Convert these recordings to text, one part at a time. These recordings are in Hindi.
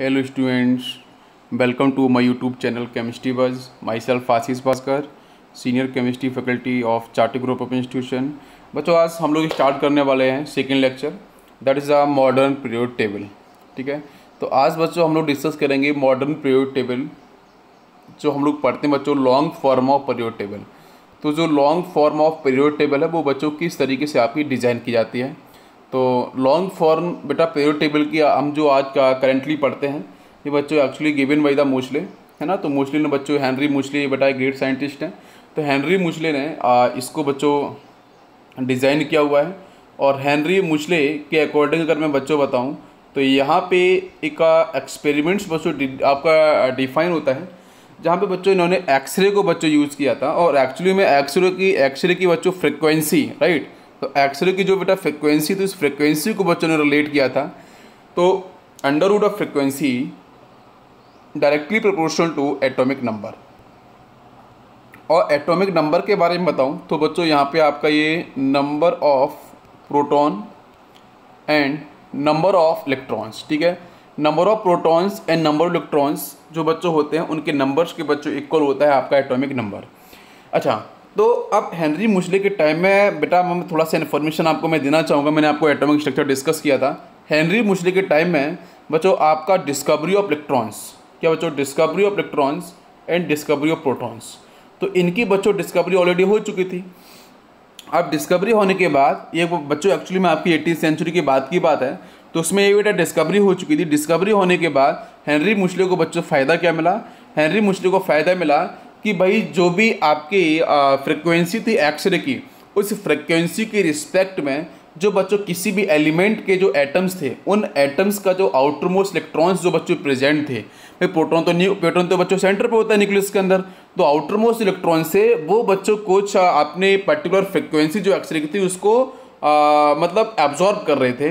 Hello welcome to to YouTube channel chemistry Chemistry my Myself Asis Bhaskar senior Chemistry faculty of Charter group of institution बच्चों, आज हम लोग स्टार्ट करने वाले हैं second lecture that is a modern period table ठीक है? तो आज बच्चों, हम लोग डिस्कस करेंगे मॉडर्न पीरियड टेबल जो हम लोग पढ़ते हैं बच्चों long form of period table तो जो long form of period table है, वो बच्चों किस तरीके से आपकी डिज़ाइन की जाती है? तो लॉन्ग फॉर्म बेटा पीरियड टेबल की हम जो आज का करेंटली पढ़ते हैं ये बच्चों actually given by the Moseley है ना? तो मोस्टली ने बच्चों हैंनरी मोस्टली बेटा एक ग्रेट साइंटिस्ट हैं। तो हैंनरी मुशले ने आ, इसको बच्चों डिज़ाइन किया हुआ है। और हैंनरी मुशले के अकॉर्डिंग अगर मैं बच्चों बताऊँ तो यहाँ पे एक एक्सपेरिमेंट्स बच्चों आपका डिफाइन होता है। जहाँ पे बच्चों इन्होंने एक्सरे को बच्चों यूज़ किया था। और एक्चुअली में एक्सरे की एक्सरे की बच्चों फ्रिक्वेंसी राइट तो एक्सरे की जो बेटा फ्रिक्वेंसी थी उस फ्रिक्वेंसी को बच्चों ने रिलेट किया था तो under root of frequency directly proportional to atomic number और एटॉमिक नंबर के बारे में बताऊँ तो बच्चों यहाँ पे आपका ये number of proton and number of electrons ठीक है? Number of protons and number of electrons जो बच्चों होते हैं, उनके नंबर्स के बच्चों इक्वल होता है आपका एटॉमिक नंबर अच्छा तो अब हेनरी मुशले के टाइम में बेटा मैं थोड़ा सा इन्फॉर्मेशन आपको मैं देना चाहूँगा। मैंने आपको एटॉमिक स्ट्रक्चर डिस्कस किया था। हेनरी मुशले के टाइम में बच्चों आपका डिस्कवरी ऑफ़ इलेक्ट्रॉन्स क्या बच्चों discovery of electrons and discovery of protons तो इनकी बच्चों डिस्कवरी ऑलरेडी हो चुकी थी। अब डिस्कवरी होने के बाद, ये बच्चों एक्चुअली में आपकी एटीन सेंचुरी की बात की बात है। तो उसमें ये बेटा डिस्कवरी हो चुकी थी। डिस्कवरी होने के बाद हेनरी मुशले को बच्चों फ़ायदा क्या मिला? हेनरी मुशले को फ़ायदा मिला कि भाई जो भी आपकी फ्रिक्वेंसी थी एक्सरे की उस फ्रिक्वेंसी की रिस्पेक्ट में जो बच्चों किसी भी एलिमेंट के जो एटम्स थे उन एटम्स का जो आउटर मोस्ट इलेक्ट्रॉन्स जो बच्चों प्रेजेंट थे भाई प्रोटॉन तो न्यू प्रोटॉन तो बच्चों सेंटर पे होता है न्यूक्लियस के अंदर तो आउटर मोस्ट इलेक्ट्रॉन से वो बच्चों कुछ अपने पर्टिकुलर फ्रिक्वेंसी जो एक्सरे की थी उसको आ, मतलब एब्जॉर्ब कर रहे थे।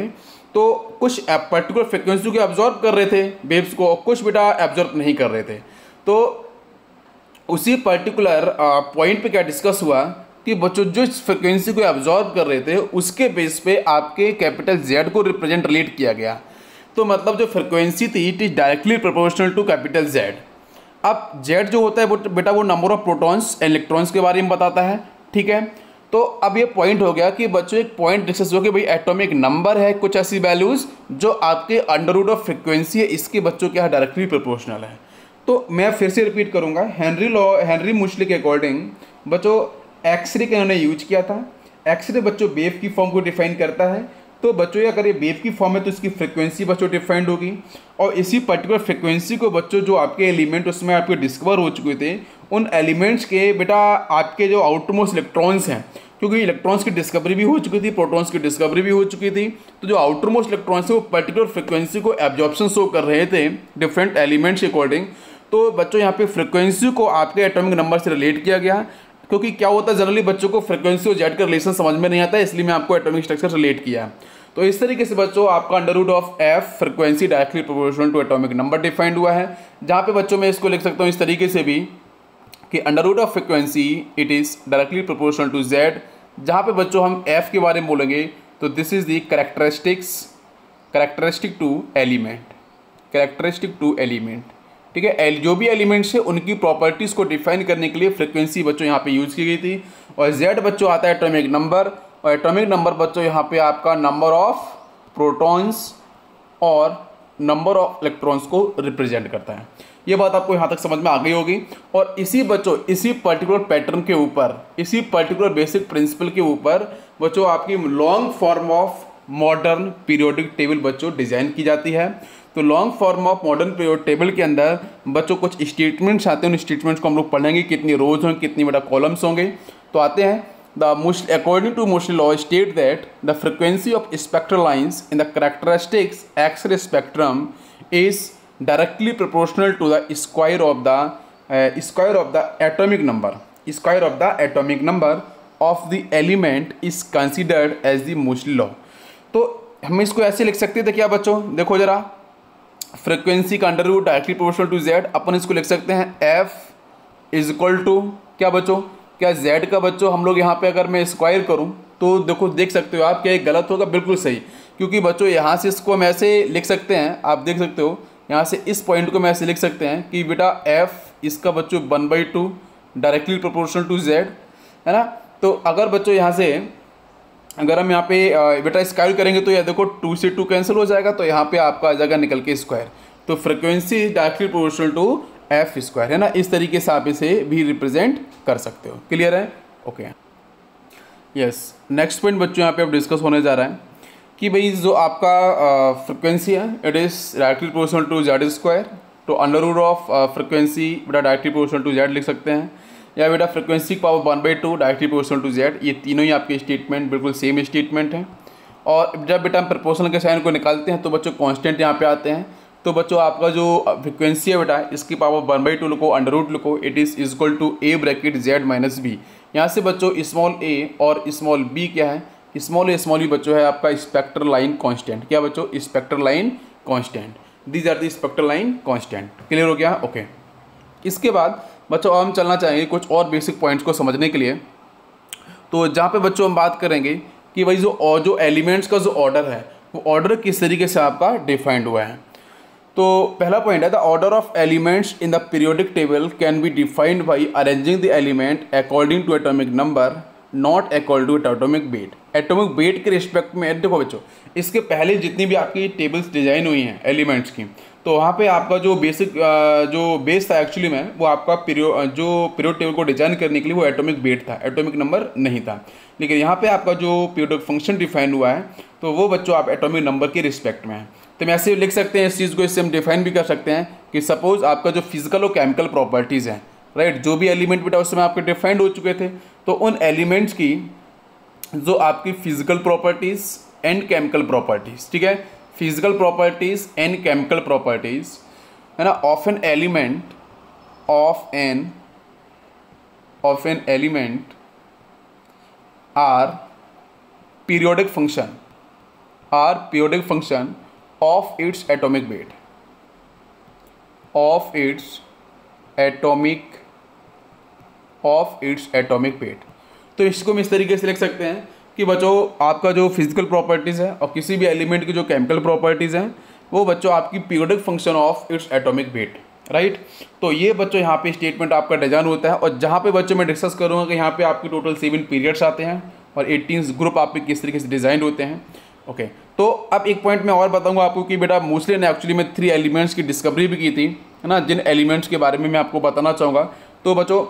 तो कुछ पर्टिकुलर फ्रिक्वेंसी को एब्जॉर्ब कर रहे थे वेव्स को कुछ बेटा एब्जॉर्ब नहीं कर रहे थे। तो उसी पर्टिकुलर पॉइंट पे क्या डिस्कस हुआ कि बच्चों, जो इस फ्रिक्वेंसी को एब्जॉर्ब कर रहे थे, उसके बेस पे आपके कैपिटल जेड को रिप्रेजेंट रिलेट किया गया। तो मतलब जो फ्रिक्वेंसी थी it is directly proportional to capital Z अब जेड जो होता है, वो बेटा, वो नंबर ऑफ़ प्रोटॉन्स इलेक्ट्रॉन्स के बारे में बताता है, ठीक है? तो अब ये पॉइंट हो गया कि बच्चों, एक पॉइंट डिस्कस हुआ कि भाई एटॉमिक नंबर है कुछ ऐसी वैल्यूज़ जो आपके अंडर रूट ऑफ़ फ्रिक्वेंसी है, इसके बच्चों के यहाँ डायरेक्टली प्रोपोर्शनल है। तो मैं फिर से रिपीट करूँगा हेनरी लॉ हेनरी मुशली के अकॉर्डिंग बच्चों एक्सरे का इन्होंने यूज़ किया था। एक्सरे बच्चों वेव की फॉर्म को डिफाइन करता है। तो बच्चों अगर ये वेव की फॉर्म है तो इसकी फ्रिक्वेंसी बच्चों डिफाइंड होगी। और इसी पर्टिकुलर फ्रिक्वेंसी को बच्चों, जो आपके एलिमेंट उसमें आपके डिस्कवर हो चुके थे, उन एलिमेंट्स के, बेटा, आपके जो आउटमोस्ट इलेक्ट्रॉन्स हैं, क्योंकि इलेक्ट्रॉन्स की डिस्कवरी भी हो चुकी थी प्रोटॉन्स की डिस्कवरी भी हो चुकी थी तो जो आउटर मोस्ट इलेक्ट्रॉन्स है, वो पर्टिकुलर फ्रिक्वेंसी को एब्जॉर्प्शन शो कर रहे थे डिफरेंट एलिमेंट्स के अकॉर्डिंग तो बच्चों, यहाँ पे फ्रिक्वेंसी को आपके एटॉमिक नंबर से रिलेट किया गया, क्योंकि क्या होता है जनरली बच्चों को फ्रिक्वेंसी और जेड का रिलेशन समझ में नहीं आता है इसलिए मैं आपको एटॉमिक स्ट्रक्चर रिलेट किया। तो इस तरीके से बच्चों, आपका under root of F frequency directly proportional to atomic number defined हुआ है। जहाँ पे बच्चों, मैं इसको लिख सकता हूँ इस तरीके से भी कि under root of frequency it is directly proportional to Z जहाँ पे बच्चों, हम एफ़ के बारे में बोलेंगे तो this is the characteristics characteristic to element characteristic to element ठीक है एल जो भी एलिमेंट्स है, उनकी प्रॉपर्टीज़ को डिफाइन करने के लिए फ्रिक्वेंसी बच्चों यहाँ पे यूज़ की गई थी। और जेड बच्चों आता है एटॉमिक नंबर और एटॉमिक नंबर बच्चों यहाँ पे आपका नंबर ऑफ़ प्रोटॉन्स और नंबर ऑफ़ इलेक्ट्रॉन्स को रिप्रेजेंट करता है। ये बात आपको यहाँ तक समझ में आ गई होगी। और इसी बच्चों, इसी पर्टिकुलर पैटर्न के ऊपर, इसी पर्टिकुलर बेसिक प्रिंसिपल के ऊपर बच्चों आपकी long form of modern periodic table बच्चों डिज़ाइन की जाती है। तो long form of modern period table के अंदर बच्चों कुछ स्टेटमेंट्स आते हैं, उन स्टेटमेंट्स को हम लोग पढ़ेंगे, कितनी रोज होंगे, कितनी बड़ा कॉलम्स होंगे। तो आते हैं the most according to Moseley law state that the frequency of spectral lines in the characteristics x ray spectrum is directly proportional to the square of the square of the atomic number square of the atomic number of the element is considered as the Moseley law तो हम इसको ऐसे लिख सकते थे क्या बच्चों? देखो जरा। फ्रिक्वेंसी का under root directly proportional to Z, अपन इसको लिख सकते हैं एफ़ इज़ इक्वल टू क्या बच्चों? क्या जेड का बच्चों, हम लोग यहाँ पे अगर मैं स्क्वायर करूँ तो देखो, देख सकते हो आप क्या गलत होगा? बिल्कुल सही। क्योंकि बच्चों, यहाँ से इसको हम ऐसे लिख सकते हैं, आप देख सकते हो, यहाँ से इस पॉइंट को मैं ऐसे लिख सकते हैं कि बेटा एफ़ इसका बच्चों one by two directly proportional to Z है ना? तो अगर बच्चों, यहाँ से अगर हम यहाँ पे बेटा स्क्वायर करेंगे तो यह देखो टू से टू कैंसिल हो जाएगा तो यहाँ पे आपका आ जाएगा निकल के स्क्वायर तो frequency directly proportional to F square है ना? इस तरीके से आप इसे भी रिप्रेजेंट कर सकते हो. क्लियर है? ओके यस नेक्स्ट पॉइंट बच्चों, यहाँ पे अब डिस्कस होने जा रहा है कि भाई जो आपका फ्रिक्वेंसी है it is directly proportional to Z square तो अंडर रूट ऑफ़ फ्रिक्वेंसी बेटा डायरेक्टली प्रोपोर्शनल टू जेड लिख सकते हैं. या बेटा frequency power one by two directly proportional to Z ये तीनों ही आपके स्टेटमेंट बिल्कुल सेम स्टेटमेंट हैं। और जब बेटा हम प्रपोर्शनल के साइन को निकालते हैं तो बच्चों कॉन्स्टेंट यहाँ पे आते हैं। तो बच्चों आपका जो फ्रिक्वेंसी है बेटा, इसकी पावर वन बाई टू लिखो अंडर रूट लिखो it is equal to A bracket Z minus B यहाँ से बच्चों स्मॉल ए और स्मॉल बी क्या है? स्मॉल ए स्मॉल बी बच्चों है आपका स्पेक्टर लाइन कॉन्स्टेंट क्या बच्चों? Spectral line constant these are the spectral line constant clear हो गया? ओके इसके बाद बच्चों हम चलना चाहेंगे कुछ और बेसिक पॉइंट्स को समझने के लिए। तो जहाँ पे बच्चों हम बात करेंगे कि भाई जो और जो एलिमेंट्स का जो ऑर्डर है, वो ऑर्डर किस तरीके से आपका डिफाइंड हुआ है। तो पहला पॉइंट है the order of elements in the periodic table can be defined by arranging the element according to atomic number not accord to atomic weight atomic weight के रिस्पेक्ट में, देखो बच्चों, इसके पहले जितनी भी आपकी टेबल्स डिज़ाइन हुई हैं एलिमेंट्स की तो वहाँ पे आपका जो बेसिक जो बेस था एक्चुअली में वो आपका पीरियो जो पीरियड टेबल को डिज़ाइन करने के लिए वो एटॉमिक वेट था एटॉमिक नंबर नहीं था। लेकिन यहाँ पे आपका जो पीरियोडिक फ़ंक्शन डिफाइन हुआ है तो वो बच्चों आप एटॉमिक नंबर के रिस्पेक्ट में है। तो हम ऐसे लिख सकते हैं, इस चीज़ को इससे हम डिफाइन भी कर सकते हैं कि सपोज़ आपका जो फ़िज़िकल और केमिकल प्रॉपर्टीज़ हैं राइट जो भी एलिमेंट बेटा उस समय आपके डिफाइंड हो चुके थे तो उन एलिमेंट्स की जो आपकी physical properties and chemical properties ठीक है? Physical properties and chemical properties है ना? Of an element of an of an element are periodic function are periodic function of its atomic weight. Of its atomic of its atomic weight. तो इसको हम इस तरीके से लिख सकते हैं। कि बच्चों, आपका जो फ़िज़िकल प्रॉपर्टीज़ है और किसी भी एलिमेंट की जो केमिकल प्रॉपर्टीज़ हैं, वो बच्चों, आपकी periodic function of its atomic weight right तो ये बच्चों, यहाँ पे स्टेटमेंट आपका डिज़ाइन होता है और जहाँ पे बच्चों मैं डिस्कस करूँगा कि यहाँ पे आपके टोटल सेवन पीरियड्स आते हैं और एटीन ग्रुप आपके किस तरीके से डिज़ाइन होते हैं ओके तो अब एक पॉइंट मैं और बताऊँगा आपको कि बेटा मोस्टली ने एक्चुअली में थ्री एलिमेंट्स की डिस्कवरी भी की थी, है ना? जिन एलिमेंट्स के बारे में मैं आपको बताना चाहूँगा। तो बच्चों,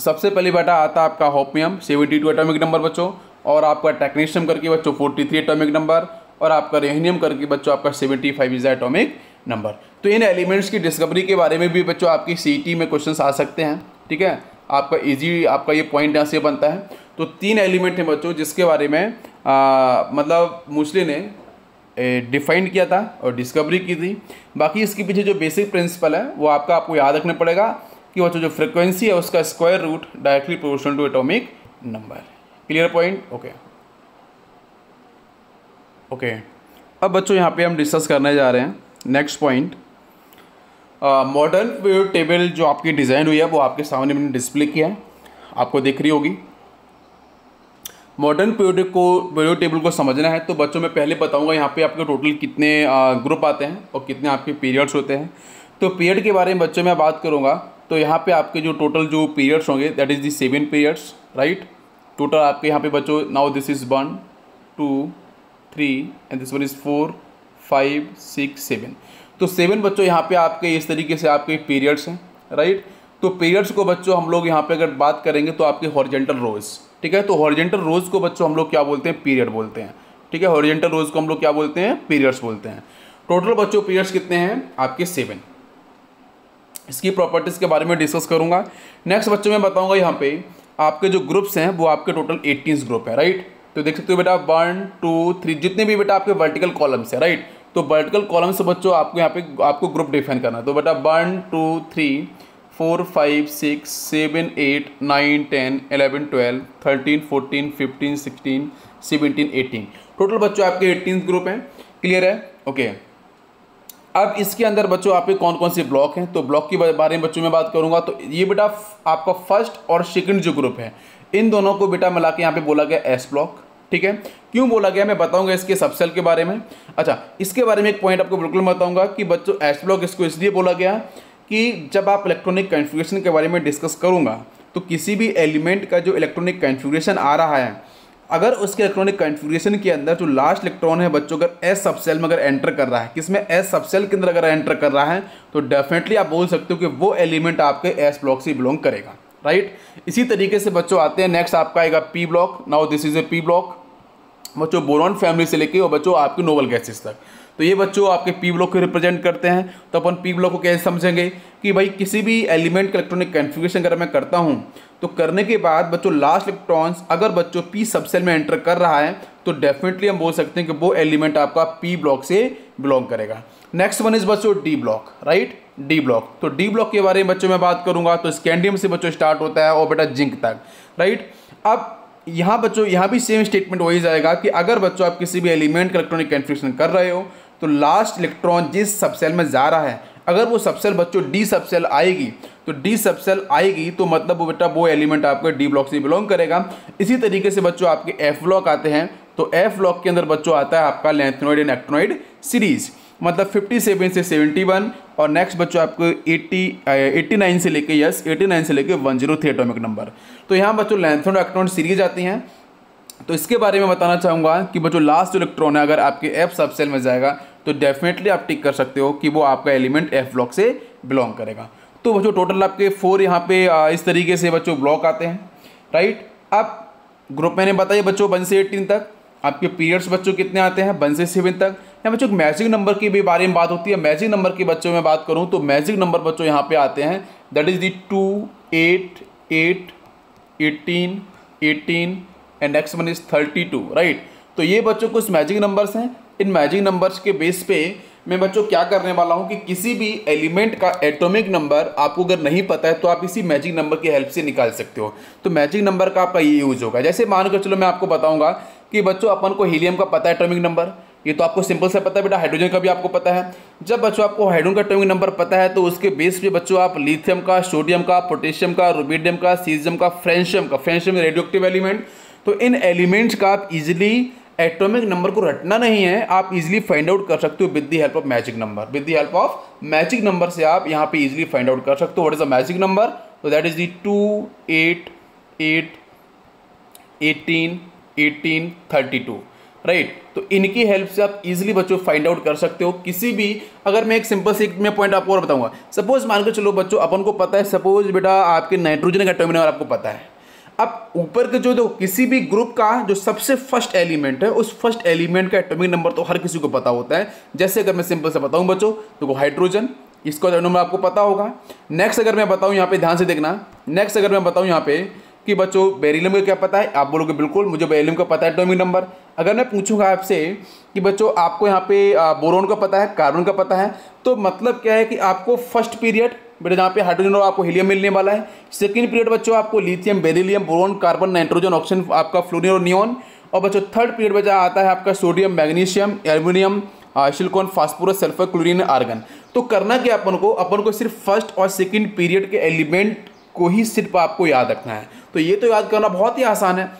सबसे पहले बेटा आता आपका होपियम सेवेंटी टू नंबर बच्चों और आपका टेक्नीशियम करके बच्चों फोर्टी थ्री एटोमिक नंबर और आपका रेहनियम करके बच्चों आपका seventy five is atomic number तो इन एलिमेंट्स की डिस्कवरी के बारे में भी बच्चों आपकी सीटी में क्वेश्चन आ सकते हैं ठीक है? आपका ईजी आपका ये पॉइंट यहाँ से बनता है। तो तीन एलिमेंट हैं बच्चों जिसके बारे में आ, मतलब मुस्लिम ने डिफाइंड किया था और डिस्कवरी की थी। बाकी इसके पीछे जो बेसिक प्रिंसिपल है वो आपका आपको याद रखना पड़ेगा कि बच्चों जो फ्रिक्वेंसी है उसका square root directly proportional to atomic number clear point okay okay अब बच्चों, यहाँ पे हम डिस्कस करने जा रहे हैं। नेक्स्ट पॉइंट मॉडर्न टेबल जो आपकी डिज़ाइन हुई है, वो आपके सामने मैंने डिस्प्ले किया है। आपको दिख रही होगी। मॉडर्न पीरियड को पीरियड टेबल को समझना है तो बच्चों, में पहले बताऊँगा यहाँ पे आपके टोटल कितने ग्रुप आते हैं और कितने आपके पीरियड्स होते हैं। तो पीरियड के बारे में बच्चों, में बात करूँगा। तो यहाँ पे आपके जो टोटल जो पीरियड्स होंगे that is the seven periods right total आपके यहाँ पे बच्चों now this is one two three and this one is four five six seven तो सेवन बच्चों यहाँ पे आपके इस तरीके से आपके पीरियड्स हैं राइट तो पीरियड्स को बच्चों हम लोग यहाँ पे अगर बात करेंगे तो आपके हॉर्जेंटल रोज़ ठीक है? तो हॉरिजेंटल रोज को बच्चों हम लोग क्या बोलते हैं? पीरियड बोलते हैं, ठीक है? हॉरिजेंटल रोज को हम लोग क्या बोलते हैं? पीरियड्स बोलते हैं। टोटल बच्चों पीरियड्स कितने हैं? आपके सेवन इसकी प्रॉपर्टीज़ के बारे में डिस्कस करूँगा। नेक्स्ट बच्चों में बताऊँगा यहाँ पे आपके जो ग्रुप्स हैं, वो आपके टोटल एटीन ग्रुप है राइट तो देख सकते हो बेटा वन टू थ्री जितने भी बेटा आपके वर्टिकल कॉलम्स है राइट तो वर्टिकल कॉलम से बच्चों, आपको यहाँ पे, आपको ग्रुप डिफाइन करना है। तो बेटा one two three four five six seven eight nine ten eleven twelve thirteen fourteen fifteen sixteen seventeen eighteen total बच्चों, आपके एटीन ग्रुप हैं। क्लियर है? ओके अब इसके अंदर बच्चों आपके कौन कौन से ब्लॉक हैं? तो ब्लॉक के बारे में बच्चों में बात करूँगा। तो ये बेटा आपका फ़र्स्ट और सेकंड जो ग्रुप है, इन दोनों को बेटा मिला के यहाँ पे बोला गया एस ब्लॉक ठीक है? क्यों बोला गया? मैं बताऊँगा इसके सबसेल के बारे में। अच्छा इसके बारे में एक पॉइंट आपको बिल्कुल बताऊँगा कि बच्चों एस ब्लॉक इसको इसलिए बोला गया कि जब आप इलेक्ट्रॉनिक कन्फिग्रेशन के बारे में डिस्कस करूँगा तो किसी भी एलिमेंट का जो इलेक्ट्रॉनिक कन्फिग्रेशन आ रहा है अगर उसके इलेक्ट्रॉनिक कॉन्फ़िगरेशन के अंदर जो लास्ट इलेक्ट्रॉन है बच्चों अगर एस सबसेल में अगर एंटर कर रहा है, किसमें एस सबसेल के अंदर अगर एंटर कर रहा है तो डेफिनेटली आप बोल सकते हो कि वो एलिमेंट आपके एस ब्लॉक से बिलोंग करेगा राइट इसी तरीके से बच्चों आते हैं नेक्स्ट आपका आएगा P block now this is a P block बच्चों बोरॉन फैमिली से लेके और बच्चों आपके नोबल गैसेस तक। तो ये बच्चों आपके पी ब्लॉक को रिप्रेजेंट करते हैं। तो अपन पी ब्लॉक को कैसे समझेंगे? कि भाई किसी भी एलिमेंट का इलेक्ट्रॉनिक कन्फिग्रेशन अगर मैं करता हूँ तो करने के बाद बच्चों लास्ट इलेक्ट्रॉन्स अगर बच्चों पी सबसेल में एंटर कर रहा है तो डेफिनेटली हम बोल सकते हैं कि वो एलिमेंट आपका पी ब्लॉक से बिलोंग करेगा। नेक्स्ट वन इज़ बच्चों D block right D block तो डी ब्लॉक के बारे में बच्चों में बात करूँगा तो स्कैंडियम से बच्चों स्टार्ट होता है और बेटा जिंक तक राइट अब यहाँ बच्चों, यहाँ भी सेम स्टेटमेंट वही जाएगा कि अगर बच्चों आप किसी भी एलिमेंट का इलेक्ट्रॉनिक कन्फ्यूज़न कर रहे हो तो लास्ट इलेक्ट्रॉन जिस सबसेल में जा रहा है, अगर वो सबसेल बच्चों डी सबसेल आएगी तो डी सबसेल आएगी तो मतलब वो बेटा वो एलिमेंट आपके डी ब्लॉक से बिलोंग करेगा। इसी तरीके से बच्चों आपके एफ़ ब्लॉक आते हैं तो एफ़ ब्लॉक के अंदर बच्चों आता है आपका लेंथनोइड एंड एक्ट्रोइड सीरीज़ मतलब 57 से 71 और नेक्स्ट बच्चों आपको 80 89 से लेके यस 89 से लेके 103 एटॉमिक नंबर तो यहाँ बच्चों लेंथनोइड एक्ट्रॉन सीरीज़ आती हैं। तो इसके बारे में बताना चाहूँगा कि बच्चों लास्ट इलेक्ट्रॉन है, अगर आपके एफ़ सबसेल में जाएगा तो डेफिनेटली आप टिक कर सकते हो कि वो आपका एलिमेंट एफ़ ब्लॉक से बिलोंग करेगा। तो बच्चों टोटल आपके फोर यहाँ पे इस तरीके से बच्चों ब्लॉक आते हैं राइट अब ग्रुप मैंने बताइए बच्चों वन से एटीन तक, आपके पीरियड्स बच्चों कितने आते हैं? वन से सेवन तक। या बच्चों मैजिक नंबर की भी बारे में बात होती है। मैजिक नंबर के बच्चों में बात करूँ तो मैजिक नंबर बच्चों यहाँ पे आते हैं। That is the two eight eight eighteen eighteen and next one is thirty two right तो ये बच्चों कुछ मैजिक नंबर्स हैं। इन मैजिक नंबर्स के बेस पे मैं बच्चों क्या करने वाला हूँ कि किसी भी एलिमेंट का एटॉमिक नंबर आपको अगर नहीं पता है तो आप इसी मैजिक नंबर की हेल्प से निकाल सकते हो। तो मैजिक नंबर का आपका ये यूज़ होगा। जैसे मान कर चलो मैं आपको बताऊँगा कि बच्चों अपन को हीलियम का पता है एटॉमिक नंबर ये तो आपको सिंपल से पता है बेटा हाइड्रोजन का भी आपको पता है। जब बच्चों आपको हाइड्रोजन का एटॉमिक नंबर पता है तो उसके बेस पे बच्चों आप लिथियम का सोडियम का पोटेशियम का रुबिडियम का सीजियम का फ्रेंशियम का फ्रेंशियम रेडियो एक्टिव एलिमेंट तो इन एलिमेंट्स का आप इजिली एटॉमिक नंबर को रटना नहीं है, आप इजीली फाइंड आउट कर सकते हो with the help of magic number with the help of magic number से आप यहाँ पे इजीली फाइंड आउट कर सकते हो what is a magic number तो that is the two eight eight eighteen eighteen thirty two right तो इनकी हेल्प से आप इजीली बच्चों फाइंड आउट कर सकते हो किसी भी। अगर मैं एक सिंपल सी मैं पॉइंट आपको और बताऊँगा। सपोज़ मान के चलो बच्चों, अपन को पता है सपोज़ बेटा आपके नाइट्रोजन का नंबर आपको पता है। अब ऊपर के जो दो किसी भी ग्रुप का जो सबसे फ़र्स्ट एलिमेंट है, उस फ़र्स्ट एलिमेंट का एटॉमिक नंबर तो हर किसी को पता होता है। जैसे अगर मैं सिंपल से बताऊँ बच्चों तो वो हाइड्रोजन इसका नंबर आपको पता होगा। नेक्स्ट अगर मैं बताऊँ यहाँ पे, ध्यान से देखना नेक्स्ट अगर मैं बताऊँ यहाँ पे कि बच्चों बेरिलियम का क्या पता है? आप बोलोगे बिल्कुल, मुझे बेरिलियम का पता है एटॉमिक नंबर अगर मैं पूछूँगा आपसे कि बच्चों, आपको यहाँ पे बोरोन का पता है कार्बन का पता है तो मतलब क्या है कि आपको फ़र्स्ट पीरियड बेटा जहाँ पे हाइड्रोजन और आपको हीलियम मिलने वाला है। सेकेंड पीरियड बच्चों, आपको lithium beryllium boron carbon nitrogen oxygen आपका फ्लोरिन और नियोन और बच्चों थर्ड पीरियड बचा आता है आपका sodium magnesium aluminium silicon phosphorus sulphur chlorine argon तो करना क्या अपन को? अपन को सिर्फ़ फ़र्स्ट और सेकेंड पीरियड के एलिमेंट को ही सिर्फ़ आपको याद रखना है। तो ये तो याद करना बहुत ही आसान है।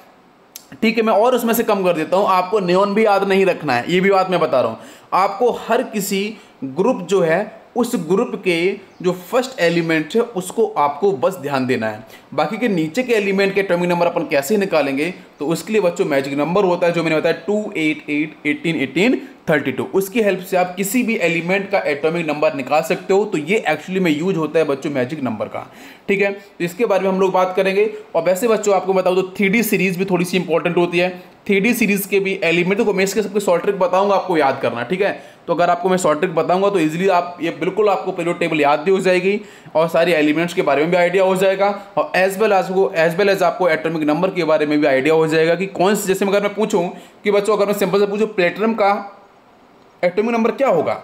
ठीक है, मैं और उसमें से कम कर देता हूँ। आपको नियोन भी याद नहीं रखना है। ये भी बात मैं बता रहा हूँ। आपको हर किसी ग्रुप जो है उस ग्रुप के जो फ़र्स्ट एलिमेंट है, उसको आपको बस ध्यान देना है। बाकी के नीचे के एलिमेंट के एटॉमिक नंबर अपन कैसे निकालेंगे तो उसके लिए बच्चों मैजिक नंबर होता है, जो मैंने बताया two eight eight eighteen eighteen thirty two उसकी हेल्प से आप किसी भी एलिमेंट का एटॉमिक नंबर निकाल सकते हो तो ये एक्चुअली में यूज़ होता है बच्चों मैजिक नंबर का। ठीक है? तो इसके बारे में हम लोग बात करेंगे। और वैसे बच्चों, आपको बताओ तो थ्री सीरीज़ भी थोड़ी सी इंपॉर्टेंट होती है। थ्री सीरीज़ के भी एलिमेंट को मैं इसके सबके शॉर्ट ट्रिक बताऊँगा, आपको याद करना, ठीक है? तो अगर आपको मैं शॉर्ट ट्रिक बताऊँगा तो इजीली आप, ये बिल्कुल आपको पीरियड टेबल याद भी हो जाएगी और सारी एलिमेंट्स के बारे में भी आइडिया हो जाएगा और एज वेल एज को एज वेल एज आपको एटॉमिक नंबर के बारे में भी आइडिया हो जाएगा कि कौन से, जैसे अगर मैं पूछूँ कि बच्चों, अगर मैं सिंपल से पूछूँ प्लेटरम का एटॉमिक नंबर क्या होगा?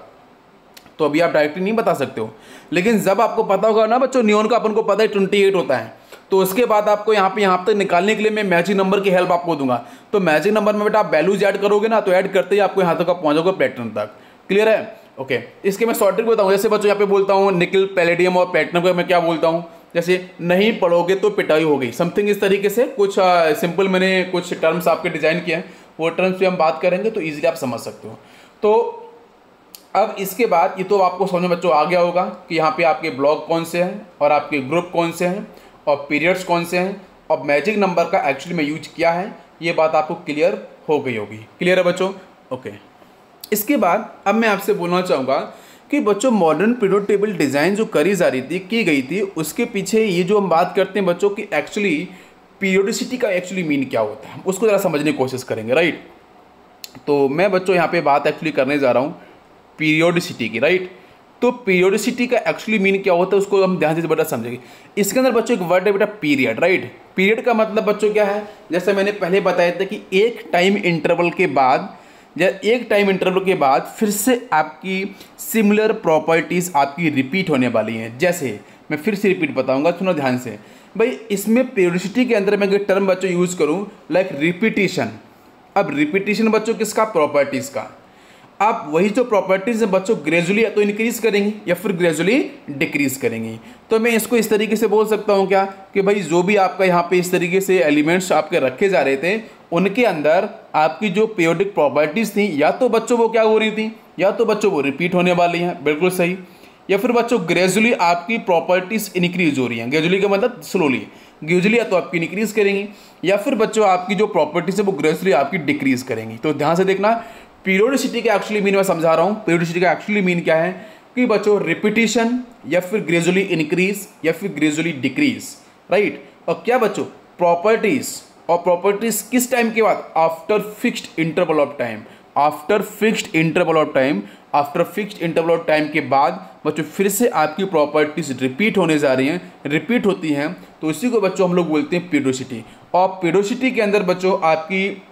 तो अभी आप डायरेक्टली नहीं बता सकते हो। लेकिन जब आपको पता होगा ना बच्चों नियोन का अपन को पता है ट्वेंटी एट होता है। तो उसके बाद आपको यहाँ पे, यहाँ तक निकालने के लिए मैं मैजिक नंबर की हेल्प आपको दूँगा। तो मैजिक नंबर में बेटा आप वैल्यूज़ ऐड करोगे ना तो ऐड करते ही आपको यहाँ तक आप पहुँचोगे पैटर्न तक। क्लियर है? ओके इसके मैं शॉर्ट ट्रिक बताऊँ। जैसे बच्चों, यहाँ पे बोलता हूँ निकल पैलेडियम और प्लेटिनम का मैं क्या बोलता हूँ? जैसे नहीं पढ़ोगे तो पिटाई हो गई। समथिंग इस तरीके से, कुछ सिंपल मैंने कुछ टर्म्स आपके डिज़ाइन किए हैं। वो टर्म्स पे हम बात करेंगे तो ईजिली आप समझ सकते हो। तो अब इसके बाद ये तो आपको समझ बच्चों आ गया होगा कि यहाँ पे आपके ब्लॉक कौन से हैं और आपके ग्रुप कौन से हैं। और पीरियड्स कौन से हैं? और मैजिक नंबर का एक्चुअली में यूज़ किया है, ये बात आपको क्लियर हो गई होगी। क्लियर है बच्चों? ओके इसके बाद अब मैं आपसे बोलना चाहूँगा कि बच्चों मॉडर्न पीरियड टेबल डिज़ाइन जो करी जा रही थी, की गई थी, उसके पीछे ये जो हम बात करते हैं बच्चों की एक्चुअली पीरियोडिसिटी का एक्चुअली मीन क्या होता है? उसको ज़रा समझने की कोशिश करेंगे राइट तो मैं बच्चों यहाँ पे बात एक्चुअली करने जा रहा हूँ पीरियोडिसिटी की राइट तो पीरियोडिसिटी का एक्चुअली मीन क्या होता है, उसको हम ध्यान से बेटा समझेंगे। इसके अंदर बच्चों एक वर्ड है बेटा पीरियड राइट पीरियड का मतलब बच्चों क्या है? जैसे मैंने पहले बताया था कि एक टाइम इंटरवल के बाद, या एक टाइम इंटरवल के बाद फिर से आपकी सिमिलर प्रॉपर्टीज़ आपकी रिपीट होने वाली हैं। जैसे, मैं फिर से रिपीट बताऊँगा, सुनो ध्यान से। भाई, इसमें पीरियोडिसिटी के अंदर मैं अगर टर्म बच्चों यूज़ करूँ लाइक रिपीटिशन अब रिपीटिशन बच्चों किसका? प्रॉपर्टीज़ का। आप वही जो प्रॉपर्टीज़ हैं बच्चों ग्रेजुअली या तो इंक्रीज करेंगी या फिर ग्रेजुअली डिक्रीज करेंगी। तो मैं इसको इस तरीके से बोल सकता हूँ क्या कि भाई जो भी आपका यहाँ पे इस तरीके से एलिमेंट्स आपके रखे जा रहे थे, उनके अंदर आपकी जो पेरियोडिक प्रॉपर्टीज़ थी, या तो बच्चों वो क्या हो रही थी, या तो बच्चों वो रिपीट होने वाली हैं, बिल्कुल सही। या फिर बच्चों ग्रेजुअली आपकी प्रॉपर्टीज़ इंक्रीज हो रही हैं। ग्रेजुअली का मतलब स्लोली ग्रेजुअली या तो आपकी इंक्रीज करेंगी, या फिर बच्चों आपकी जो प्रॉपर्टीज़ है वो ग्रेजुअली आपकी डिक्रीज करेंगी। तो ध्यान से देखना पीरियोडिसिटी का एक्चुअली मीन मैं समझा रहा हूँ। पीरियोडिसिटी का एक्चुअली मीन क्या है? कि बच्चों रिपीटिशन या फिर ग्रेजुअली इंक्रीज या फिर ग्रेजुअली डिक्रीज राइट और क्या बच्चों प्रॉपर्टीज़ और प्रॉपर्टीज़ किस टाइम के बाद? After fixed interval of time after fixed interval of time after fixed interval of time के बाद बच्चों फिर से आपकी प्रॉपर्टीज़ रिपीट होने जा रही हैं रिपीट होती हैं तो इसी को बच्चों हम लोग बोलते हैं पीडोसिटी और पीडोसिटी के अंदर बच्चों आपकी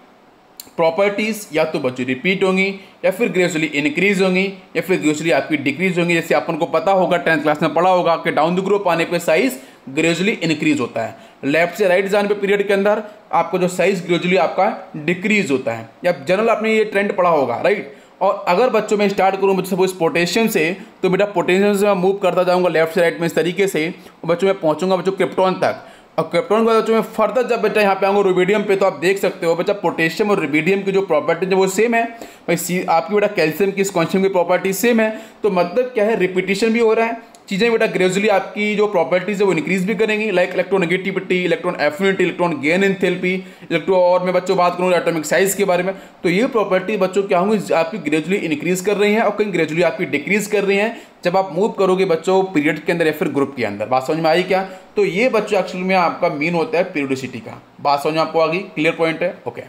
प्रॉपर्टीज़ या तो बच्चों रिपीट होंगी, या फिर ग्रेजुअली इंक्रीज होंगी, या फिर ग्रेजुअली आपकी डिक्रीज होंगी। जैसे अपन को पता होगा टेंथ क्लास में पढ़ा होगा कि डाउन द ग्रुप आने पे साइज़ ग्रेजुअली इंक्रीज होता है। लेफ़्ट से राइट जाने पे पीरियड के अंदर आपको जो साइज़ ग्रेजुअली आपका डिक्रीज होता है। या जनरल आपने ये ट्रेंड पढ़ा होगा राइट और अगर बच्चों में स्टार्ट करूँ, बच्चों सपोज़ पोटेशियम से तो बेटा पोटेशियम से मैं मूव करता जाऊँगा लेफ़्ट से राइट में इस तरीके से बच्चों में पहुँचूँगा बच्चों क्रिप्टॉन तक। और क्रिप्टोन के बच्चों में फर्दर जब बेटा यहाँ पे आऊँगा रुबीडियम पे तो आप देख सकते हो बच्चा पोटेशियम और रुबीडियम की जो प्रॉपर्टीज़ है वो सेम है। भाई सी आपकी बेटा कैल्शियम की कॉन्शियम की प्रॉपर्टी सेम है। तो मतलब क्या है रिपीटिशन भी हो रहा है। चीज़ें बेटा ग्रेजुअली आपकी जो प्रॉपर्टीज़ है वो इंक्रीज भी करेंगी like electronegativity electron affinity electron gain enthalpy electro और मैं बच्चों बात करूँ एटॉमिक साइज़ के बारे में तो ये प्रॉपर्टी बच्चों क्या होंगी, आपकी ग्रेजुअली इंक्रीज कर रही हैं और कहीं ग्रेजुअली आपकी डिक्रीज कर रही हैं। जब आप मूव करोगे बच्चों पीरियड के अंदर या फिर ग्रुप के अंदर, बात समझ में आई क्या? तो ये बच्चों एक्चुअल में आपका मीन होता है पीरियडिसिटी का। बात समझ में आपको आ गई? क्लियर पॉइंट है? ओके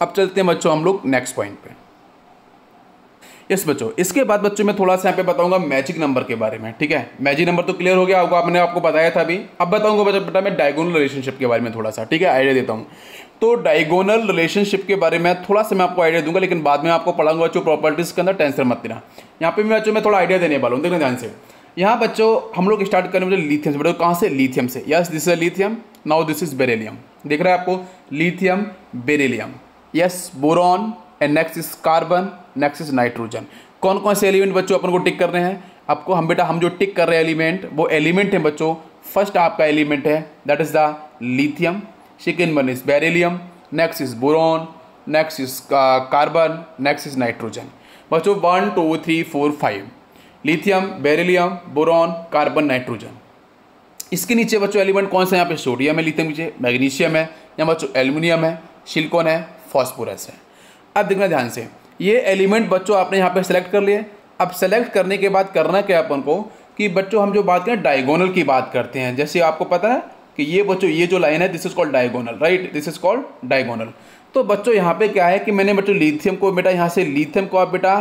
अब चलते हैं बच्चों हम लोग नेक्स्ट पॉइंट पे। यस बच्चों, इसके बाद बच्चों मैं थोड़ा सा यहाँ पे बताऊँगा मैजिक नंबर के बारे में, ठीक है? मैजिक नंबर तो क्लियर हो गया होगा, मैंने आपको बताया था अभी। अब बताऊँगा बच्चा, बेटा मैं डायगोनल रिलेशनशिप के बारे में थोड़ा सा, ठीक है? आइडिया देता हूँ। तो डायगोनल रिलेशनशिप के बारे में थोड़ा सा मैं आपको आइडिया दूँगा, लेकिन बाद में आपको पढ़ाऊँगा बच्चों प्रॉपर्टीज़ के अंदर टेंसर मत देना यहाँ पे मैं बच्चों में थोड़ा आइडिया देने वाला हूँ, देखना ध्यान से। यहाँ बच्चों, हम लोग स्टार्ट करें मुझे लिथियम से बड़े कहाँ से? लिथियम से। Yes this is lithium now this is beryllium देख रहे हैं आपको? Lithium beryllium yes boron and next is carbon next is nitrogen कौन कौन से एलिमेंट बच्चों अपन को टिक करने हैं? आपको हम बेटा, हम जो टिक कर रहे हैं एलिमेंट वो एलिमेंट है बच्चों। फ़र्स्ट आपका एलिमेंट है that is the lithium second one is beryllium next is boron next is carbon next is nitrogen बच्चों one two three four five lithium beryllium boron carbon nitrogen इसके नीचे बच्चों एलिमेंट कौन से यहाँ पे सोडियम है लिथियम नीचे मैग्नीशियम है। या बच्चों एल्यूमिनियम है सिलिकॉन है फॉस्फोरस है। अब देखना ध्यान से। ये एलिमेंट बच्चों आपने यहाँ पे सेलेक्ट कर लिए। अब सेलेक्ट करने के बाद करना क्या अपन को? कि बच्चों, हम जो बात करें डायगोनल की बात करते हैं। जैसे आपको पता है कि ये बच्चों, ये जो लाइन है this is called diagonal right this is called diagonal तो बच्चों, यहाँ पे क्या है कि मैंने बच्चों लिथियम को, बेटा, यहाँ से लिथियम को आप बेटा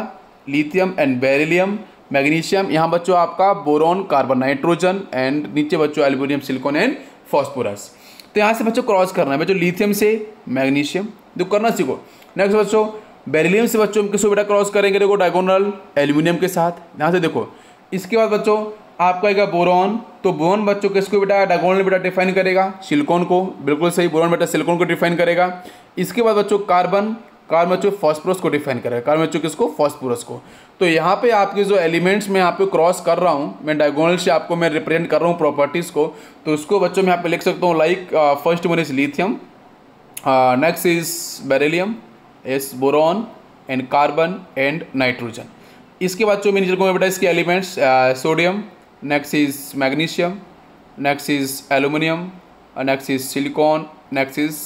लिथियम एंड बेरिलियम मैग्नीशियम यहाँ बच्चों आपका बोरॉन कार्बन नाइट्रोजन एंड नीचे बच्चों एल्यूमिनियम सिलिकॉन एंड फॉस्फोरस तो यहाँ से बच्चों क्रॉस करना है। बच्चों लिथियम से मैग्नीशियम देखो करना सीखो। नेक्स्ट बच्चों बेरिलियम से बच्चों हम किसको बेटा क्रॉस करेंगे, देखो डायगोनल एल्यूमिनियम के साथ। यहाँ से देखो, इसके बाद बच्चों, आपका आएगा बोरॉन तो बोरॉन बच्चों किसको बेटा डायगोनल बेटा डिफाइन करेगा, सिलिकॉन को, बिल्कुल सही, बोरॉन बेटा सिलिकॉन को डिफाइन करेगा। इसके बाद बच्चों, कार्बन कार्बन बच्चों फॉस्फोरस को डिफाइन करेगा, कार्बन बच्चों किसको? फॉस्फोरस को। तो यहाँ पे आपके जो एलिमेंट्स मैं यहाँ पे क्रॉस कर रहा हूँ, मैं डायगोनल से आपको मैं रिप्रेजेंट कर रहा हूँ प्रॉपर्टीज़ को तो उसको बच्चों में यहाँ पे लिख सकता हूँ like first one is lithium next is beryllium as boron and carbon, and nitrogen. इसके बाद जो मैं नीचे को बेटा, इसके elements sodium next is magnesium next is aluminium next is silicon next is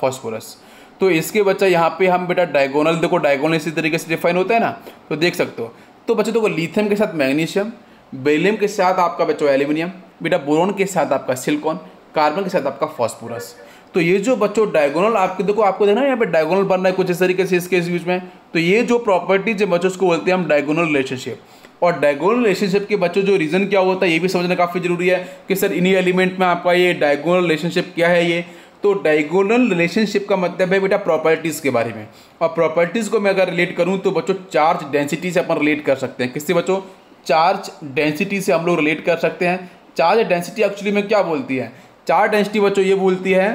phosphorus तो इसके बच्चा यहाँ पे हम बेटा डायगोनल देखो डायगोनल इसी तरीके से डिफाइन होता है ना तो देख सकते हो। तो बच्चे देखो लिथियम के साथ मैग्नीशियम बेलियम के साथ आपका बच्चों एल्यूमिनियम बेटा बोरोन के साथ आपका सिलिकॉन कार्बन के साथ आपका फॉस्फोरस तो ये जो बच्चों डायगोनल आपके देखो, आपको देखना यहाँ पे डायगोनल बन रहा है कुछ इस तरीके से इसके बीच में। तो ये जो प्रॉपर्टीज़ है बच्चों उसको बोलते हैं हम डायगोनल रिलेशनशिप और डायगोनल रिलेशनशिप के बच्चों जो रीजन क्या होता है, ये भी समझना काफ़ी ज़रूरी है कि सर इन्हीं एलिमेंट में आपका ये डायगोनल रिलेशनशिप क्या है ये? तो डायगोनल रिलेशनशिप का मतलब है बेटा प्रॉपर्टीज़ के बारे में। और प्रॉपर्टीज़ को मैं अगर रिलेट करूँ तो बच्चों चार्ज डेंसिटी से अपन रिलेट कर सकते हैं। किससे बच्चों? चार्ज डेंसिटी से हम लोग रिलेट कर सकते हैं। चार्ज डेंसिटी एक्चुअली में क्या बोलती है? चार्ज डेंसिटी बच्चों ये बोलती है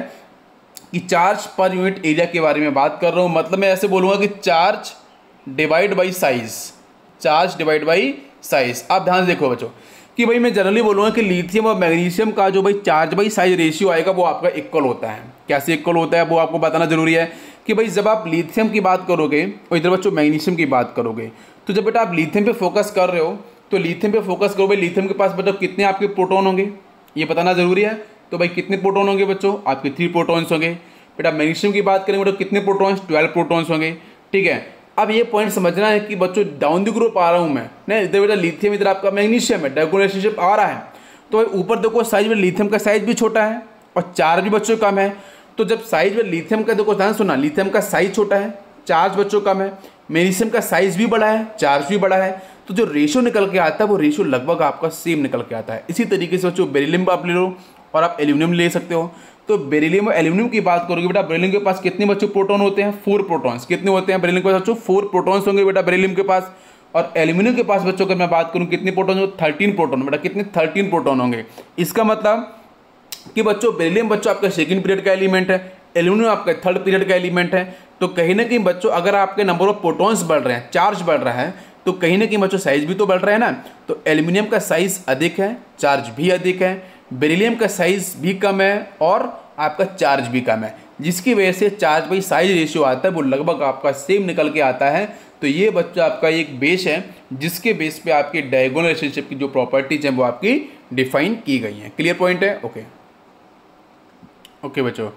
कि चार्ज पर यूनिट एरिया के बारे में बात कर रहा हूँ। मतलब मैं ऐसे बोलूँगा कि charge divide by size. Charge divide by size. आप ध्यान से देखो बच्चों, कि भाई मैं जनरली बोलूँगा कि लिथियम और मैग्नीशियम का जो भाई चार्ज बाई साइज़ रेशियो आएगा, वो आपका इक्वल होता है। कैसे इक्वल होता है, वो आपको बताना ज़रूरी है कि भाई जब आप लिथियम की बात करोगे, और इधर बच्चों मैग्नीशियम की बात करोगे तो जब बेटा आप लिथियम पे फोकस कर रहे हो तो लिथियम पे फोकस करो भाई। लिथियम के पास बेटा कितने आपके प्रोटोन होंगे, ये बताना ज़रूरी है। तो भाई कितने प्रोटोन होंगे बच्चों? आपके थ्री प्रोटोन्स होंगे। बेटा मैग्नीशियम की बात करेंगे, बेटा कितने प्रोटोन्स ट्वेल्व प्रोटोन्स होंगे। ठीक है? अब ये पॉइंट समझना है कि बच्चों डाउन द ग्रुप आ रहा हूँ मैं। नहीं, इधर बेटा लिथियम इधर आपका मैग्नीशियम है। डायगोनल रिलेशनशिप आ रहा है। तो भाई ऊपर देखो साइज़ में लिथियम का साइज़ भी छोटा है और चार्ज भी बच्चों कम है। तो जब साइज़ में लिथियम का देखो, ध्यान सुना लिथियम का साइज़ छोटा है चार्ज बच्चों कम है। मैग्नीशियम का साइज़ भी बड़ा है चार्ज भी बड़ा है। तो जो रेशो निकल के आता है, वो रेशो लगभग आपका सेम निकल के आता है। इसी तरीके से बच्चों बेरिलियम आप ले लो। और आप एल्यूमिनियम ले सकते हो। तो बेरिलियम और एल्यूमिनियम की बात करोगे, बेटा बेरिलियम के पास कितने बच्चों प्रोटोन होते हैं? फोर प्रोटॉन्स कितने होते हैं बेरिलियम के पास बच्चों? फोर प्रोटॉन्स होंगे बेटा बेरिलियम के पास। और एल्यूमिनियम के पास बच्चों, अगर मैं बात करूँ, कितने प्रोटोन हो थर्टीन प्रोटोन बेटा, कितने? थर्टीन प्रोटोन होंगे। इसका मतलब कि बच्चों बेरिलियम बच्चों, आपका सेकेंड पीरियड का एलिमेंट है। एल्यूमिनियम आपका थर्ड पीरियड का एलिमेंट है। तो कहीं ना कहीं बच्चों, अगर आपके नंबर ऑफ़ प्रोटॉन्स बढ़ रहे हैं चार्ज बढ़ रहा है तो कहीं ना कहीं बच्चों साइज़ भी तो बढ़ रहा है ना। तो एल्यूमिनियम का साइज़ अधिक है चार्ज भी अधिक है। बेरिलियम का साइज़ भी कम है और आपका चार्ज भी कम है। जिसकी वजह से चार्ज बाई साइज़ रेशियो आता है, वो लगभग आपका सेम निकल के आता है। तो ये बच्चा आपका एक बेस है, जिसके बेस पे आपकी डायगोनल रिलेशनशिप की जो प्रॉपर्टीज़ हैं, वो आपकी डिफाइन की गई हैं। क्लियर पॉइंट है? ओके ओके बच्चों।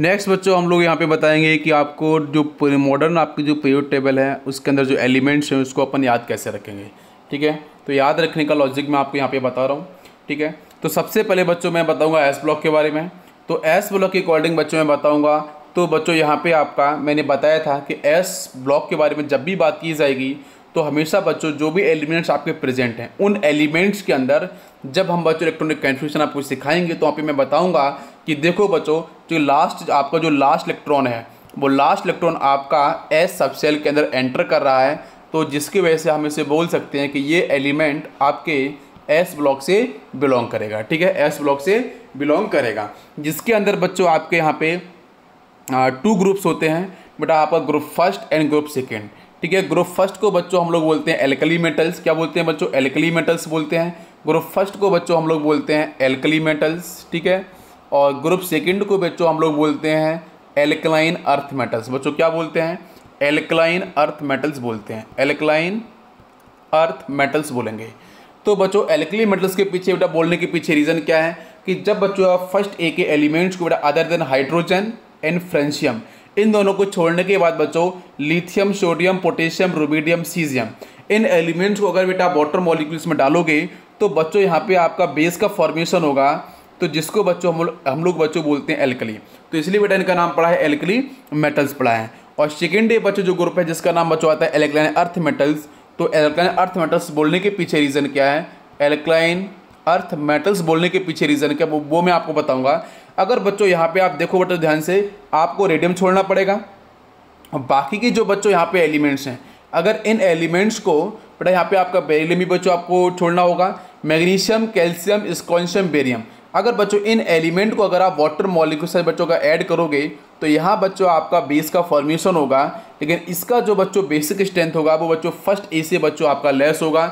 नेक्स्ट बच्चों हम लोग यहाँ पे बताएँगे कि आपको जो मॉडर्न आपकी जो पीरियड टेबल है, उसके अंदर जो एलिमेंट्स हैं, उसको अपन याद कैसे रखेंगे? ठीक है? तो याद रखने का लॉजिक मैं आपको यहाँ पे बता रहा हूँ। ठीक है? तो सबसे पहले बच्चों मैं बताऊँगा एस ब्लॉक के बारे में। तो एस ब्लॉक के अकॉर्डिंग बच्चों में बताऊँगा। तो बच्चों, यहाँ पे आपका मैंने बताया था कि एस ब्लॉक के बारे में जब भी बात की जाएगी तो हमेशा बच्चों, जो भी एलिमेंट्स आपके प्रेजेंट हैं, उन एलिमेंट्स के अंदर जब हम बच्चों इलेक्ट्रॉनिक कन्फ्यूज़न आपको सिखाएँगे तो वहाँ पे मैं बताऊँगा कि देखो बच्चों, जो लास्ट आपका जो लास्ट इलेक्ट्रॉन है, वो लास्ट इलेक्ट्रॉन आपका एस सब सेल के अंदर एंटर कर रहा है। तो जिसकी वजह से हम इसे बोल सकते हैं कि ये एलिमेंट आपके एस ब्लॉक से बिलोंग करेगा, ठीक है? एस ब्लॉक से बिलोंग करेगा। जिसके अंदर बच्चों, आपके यहाँ पे टू ग्रुप्स होते हैं बेटा आपका group first and group second ठीक है? ग्रुप फ़र्स्ट को बच्चों हम लोग बोलते हैं एल्कली मेटल्स क्या बोलते हैं बच्चों? एल्कली मेटल्स बोलते हैं। ग्रुप फ़र्स्ट को बच्चों हम लोग बोलते हैं एल्कली मेटल्स ठीक है? और ग्रुप सेकेंड को बच्चों हम लोग बोलते हैं एल्कलाइन अर्थ मेटल्स बच्चों, क्या बोलते हैं? एल्कलाइन अर्थ मेटल्स बोलते हैं। एल्कलाइन अर्थ मेटल्स बोलेंगे। तो बच्चों एल्कली मेटल्स के पीछे, बेटा, बोलने के पीछे रीज़न क्या है? कि जब बच्चों, आप फ़र्स्ट ए के एलिमेंट्स को, बेटा other than hydrogen and francium इन दोनों को छोड़ने के बाद बच्चों lithium sodium potassium rubidium caesium इन एलिमेंट्स को अगर, बेटा वाटर मॉलिक्यूल्स में डालोगे तो बच्चों, यहाँ पे आपका बेस का फॉर्मेशन होगा। तो जिसको बच्चों, हम हम लोग बच्चों बोलते हैं एल्कली तो इसलिए, बेटा, इनका नाम पड़ा है एल्कली मेटल्स पड़ा है। और सेकेंड डे बच्चों, जो ग्रुप है, जिसका नाम बच्चों आता है एल्कलाइन अर्थ मेटल्स तो एल्कलाइन अर्थ मेटल्स बोलने के पीछे रीज़न क्या है? एल्कलाइन अर्थ मेटल्स बोलने के पीछे रीज़न क्या? वो वो मैं आपको बताऊँगा। अगर बच्चों यहाँ पे आप देखो बच्चों ध्यान से, आपको रेडियम छोड़ना पड़ेगा। बाकी के जो बच्चों यहाँ पे एलिमेंट्स हैं, अगर इन एलिमेंट्स को, बेटा यहाँ पे आपका बेरिलियम भी बच्चों आपको छोड़ना होगा। मैग्नीशियम कैल्शियम स्कॉन्शियम बेरियम अगर बच्चों, इन एलिमेंट को अगर आप वाटर मॉलिक्यूल से बच्चों का ऐड करोगे तो यहाँ बच्चों आपका बेस का फॉर्मेशन होगा। लेकिन इसका जो बच्चों बेसिक स्ट्रेंथ होगा, वो बच्चों फ़र्स्ट ए से बच्चों आपका लेस होगा।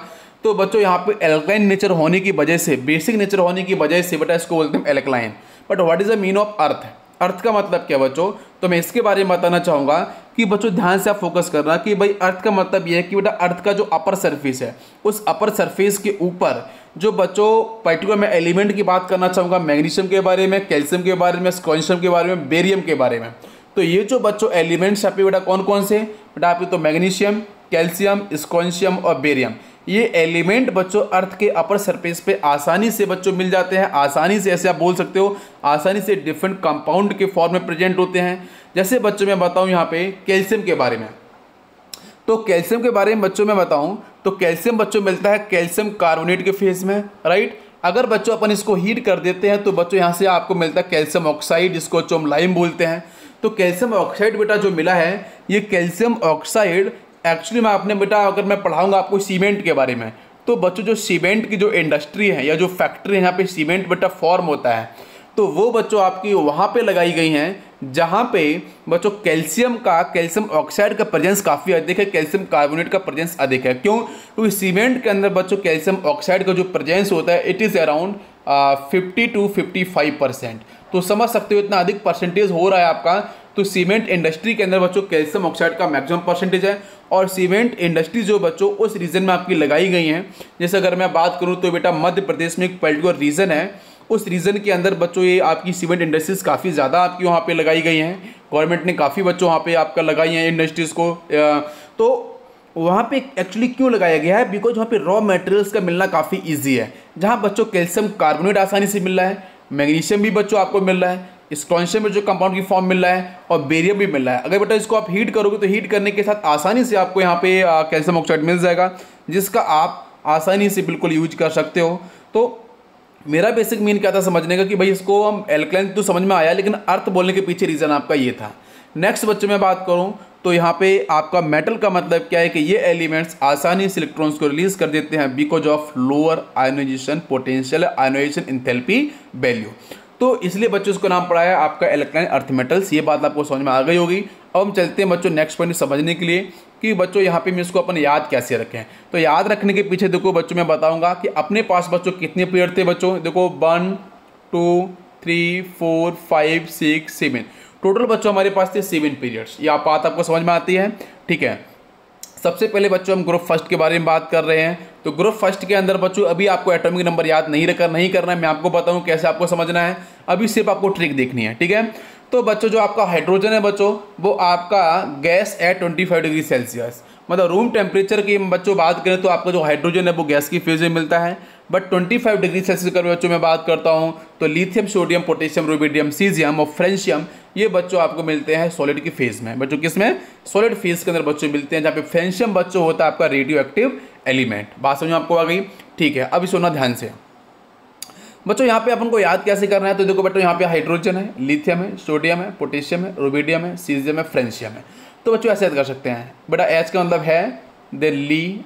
तो बच्चों, यहाँ पे एल्काइन नेचर होने की वजह से बेसिक नेचर होने की वजह से बेटा इसको बोलते हैं alkaline but what is the mean of earth earth का मतलब क्या बच्चों? तो मैं इसके बारे में बताना चाहूँगा कि बच्चों, ध्यान से आप फोकस करना कि भाई अर्थ का मतलब यह है कि बेटा, अर्थ का जो अपर सरफेस है, उस अपर सरफेस के ऊपर जो बच्चों पर्टिकुलर मैं एलिमेंट की बात करना चाहूँगा मैग्नीशियम के बारे में कैल्शियम के बारे में स्कॉन्शियम के बारे में बेरियम के बारे में। तो ये जो बच्चों एलिमेंट्स पे बेटा कौन कौन से? बेटा आप तो मैग्नीशियम कैल्शियम स्कॉन्शियम और बेरियम ये एलिमेंट बच्चों, अर्थ के अपर सरफेस पे आसानी से बच्चों मिल जाते हैं। आसानी से ऐसे आप बोल सकते हो, आसानी से डिफरेंट कंपाउंड के फॉर्म में प्रेजेंट होते हैं। जैसे बच्चों में बताऊँ यहाँ पे कैल्शियम के बारे में। तो कैल्शियम के बारे में बच्चों में बताऊँ तो कैल्शियम बच्चों मिलता है कैल्शियम कार्बोनेट के फ़ेज़ में राइट अगर बच्चों अपन इसको हीट कर देते हैं तो बच्चों यहाँ से आपको मिलता है कैल्शियम ऑक्साइड जिसको हम लाइम बोलते हैं। तो कैल्शियम ऑक्साइड बेटा जो मिला है, ये कैल्शियम ऑक्साइड एक्चुअली मैं आपने बेटा अगर मैं पढ़ाऊँगा आपको सीमेंट के बारे में तो बच्चों जो सीमेंट की जो इंडस्ट्री है, या जो फैक्ट्री है, यहाँ पे सीमेंट बेटा फॉर्म होता है। तो वो बच्चों आपकी वहाँ पे लगाई गई हैं जहाँ पे बच्चों कैल्शियम का, कैल्शियम ऑक्साइड का प्रेजेंस काफ़ी अधिक है, कैल्शियम कार्बोनेट का प्रेजेंस अधिक है। क्यों? क्योंकि तो सीमेंट के अंदर बच्चों कैल्शियम ऑक्साइड का जो प्रेजेंस होता है it is around fifty two fifty five percent तो समझ सकते हो इतना अधिक परसेंटेज हो रहा है आपका तो सीमेंट इंडस्ट्री के अंदर बच्चों कैल्शियम ऑक्साइड का मैक्सिमम परसेंटेज है। और सीमेंट इंडस्ट्री जो बच्चों उस रीजन में आपकी लगाई गई हैं, जैसे अगर मैं बात करूँ तो बेटा मध्य प्रदेश में एक पर्टिकुलर रीजन है उस रीजन के अंदर बच्चों, ये आपकी सीमेंट इंडस्ट्रीज़ काफ़ी ज़्यादा आपकी वहाँ पे लगाई गई हैं। गवर्नमेंट ने काफ़ी बच्चों वहाँ पे आपका लगाई हैं इंडस्ट्रीज़ को तो वहाँ पे एक्चुअली क्यों लगाया गया है? बिकॉज़ वहाँ पे रॉ मटेरियल्स का मिलना काफ़ी ईजी है। जहाँ बच्चों कैल्शियम कार्बोनेट आसानी से मिल रहा है मैग्नीशियम भी बच्चों आपको मिल रहा है स्टॉन्शियम में जो कंपाउंड की फॉर्म मिल रहा है, और बेरियम भी मिल रहा है। अगर बेटा इसको आप हीट करोगे तो हीट करने के साथ आसानी से आपको यहाँ पे कैल्शियम ऑक्साइड मिल जाएगा, जिसका आप आसानी से बिल्कुल यूज़ कर सकते हो। तो मेरा बेसिक मीन क्या था समझने का कि भाई इसको हम एल्कलाइन तो समझ में आया, लेकिन अर्थ बोलने के पीछे रीज़न आपका ये था। नेक्स्ट बच्चे में बात करूँ तो यहाँ पे आपका मेटल का मतलब क्या है कि ये एलिमेंट्स आसानी से इलेक्ट्रॉन्स को रिलीज़ कर देते हैं because of lower ionization potential ionization enthalpy value तो इसलिए बच्चों, इसको नाम पढ़ा है आपका इलेक्ट्रॉनिक अर्थ मेटल्स ये बात आपको समझ में आ गई होगी। अब हम चलते हैं बच्चों नेक्स्ट पॉइंट समझने के लिए। कि बच्चों, यहाँ पे मैं इसको अपन याद कैसे रखें? तो याद रखने के पीछे देखो, बच्चों, मैं बताऊँगा कि अपने पास बच्चों कितने पीरियड थे बच्चों? देखो one two three four five six seven total बच्चों हमारे पास थे सेवन पीरियड्स ये आप बात आपको समझ में आती है? ठीक है। सबसे पहले बच्चों, हम ग्रुप फ़र्स्ट के बारे में बात कर रहे हैं। तो ग्रुप फ़र्स्ट के अंदर बच्चों, अभी आपको एटॉमिक नंबर याद नहीं रखकर नहीं करना है। मैं आपको बताऊँ कैसे आपको समझना है। अभी सिर्फ़ आपको ट्रिक देखनी है, ठीक है? तो बच्चों, जो आपका हाइड्रोजन है बच्चों, वो आपका गैस है ट्वेंटी फाइव डिग्री सेल्सियस मतलब रूम टेम्परेचर की बच्चों, बात करें तो आपका जो हाइड्रोजन है, वो गैस की फ़ेज़ में मिलता है. बट 25 डिग्री सेल्सियस का बच्चों, में बात करता हूँ तो lithium sodium potassium rubidium caesium और फ्रेंशियम ये बच्चों आपको मिलते हैं सॉलिड की फ़ेज़ में. बच्चों, किसमें? सॉलिड फ़ेज़ के अंदर बच्चों मिलते हैं, जहाँ पे फ्रेंशियम बच्चों होता है आपका रेडियो एक्टिव एलिमेंट बात समझ आपको आ गई? ठीक है, अभी सुना ध्यान से. बच्चों, यहाँ पे अपन को याद कैसे करना है? तो देखो बच्चों, यहाँ पे हाइड्रोजन है, लिथियम है, सोडियम है, पोटेशियम है, रूबिडियम है, सीजियम है, फ्रेंशियम है। तो बच्चों, ऐसे याद कर सकते हैं। बेटा एच का मतलब है दे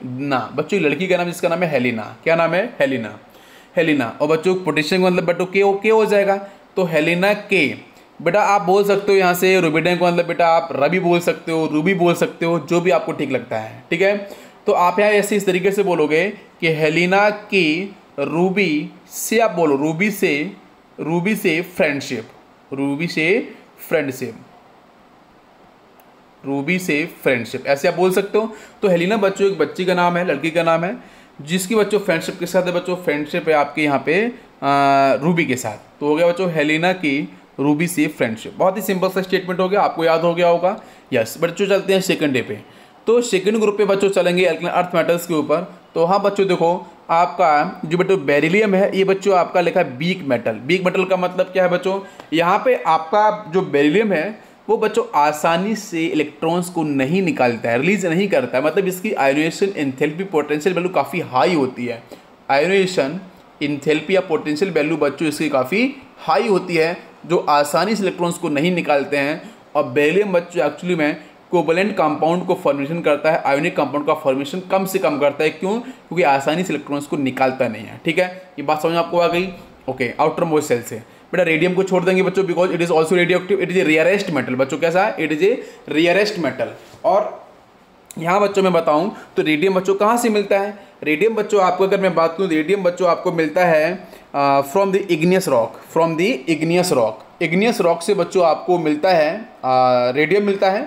ना बच्चों लड़की का नाम, जिसका नाम है हेलिना। क्या नाम है? हेलिना। हेलिना। और बच्चों, पोटेशियम का मतलब बच्चों के ओ, के हो जाएगा। तो हेलिना के। बेटा, आप बोल सकते हो यहाँ से रूबिडियम का मतलब बेटा, आप रवि बोल सकते हो, रूबी बोल सकते हो, जो भी आपको ठीक लगता है। ठीक है? तो आप यहाँ ऐसे इस तरीके से बोलोगे कि हेलिना की, रूबी से आप बोलो, रूबी से रूबी से फ्रेंडशिप रूबी से फ्रेंडशिप रूबी से फ्रेंडशिप ऐसे आप बोल सकते हो। तो हेलिना, बच्चों, एक बच्ची का नाम है, लड़की का नाम है, जिसकी बच्चों फ्रेंडशिप के साथ है, बच्चों फ्रेंडशिप है आपके यहाँ पे रूबी के साथ। तो हो गया बच्चों हेलिना की रूबी से फ्रेंडशिप बहुत ही सिंपल सा स्टेटमेंट हो गया, आपको याद हो गया होगा। यस बच्चों चलते हैं सेकंड डे पे। तो सेकंड ग्रुप पे बच्चों चलेंगे अर्थ मेटल्स के ऊपर। तो हाँ बच्चों देखो आपका जो बच्चों बेरिलियम है, ये बच्चों आपका लिखा है बीक मेटल। बीक मेटल का मतलब क्या है बच्चों? यहाँ पे आपका जो बेरिलियम है, वो बच्चों आसानी से इलेक्ट्रॉन्स को नहीं निकालता है, रिलीज़ नहीं करता है। मतलब इसकी आयोनेशन इंथेल्पी पोटेंशियल वैल्यू काफ़ी हाई होती है। आयोनेशन इंथेल्पी या पोटेंशियल वैल्यू बच्चों इसकी काफ़ी हाई होती है, जो आसानी से इलेक्ट्रॉन्स को नहीं निकालते हैं। और बेरिलियम बच्चों, एक्चुअली में कोबलेंट कंपाउंड को फॉर्मेशन करता है आयोनिक कंपाउंड का फॉर्मेशन कम से कम करता है। क्यों? क्योंकि आसानी से इलेक्ट्रॉन्स को निकालता नहीं है, ठीक है? ये बात समझ आपको आ गई? ओके आउटर मोस्ट सेल से। बेटा रेडियम को छोड़ देंगे बच्चों because it is also radioactive it is a rarest metal बच्चों, कैसा है? It is a rarest metal और यहाँ बच्चों, में बताऊँ तो रेडियम बच्चों कहाँ से मिलता है? रेडियम बच्चों, आपको अगर मैं बात करूँ रेडियम बच्चों, आपको मिलता है from the igneous rock from the igneous rock igneous rock से बच्चों, आपको मिलता है रेडियम मिलता है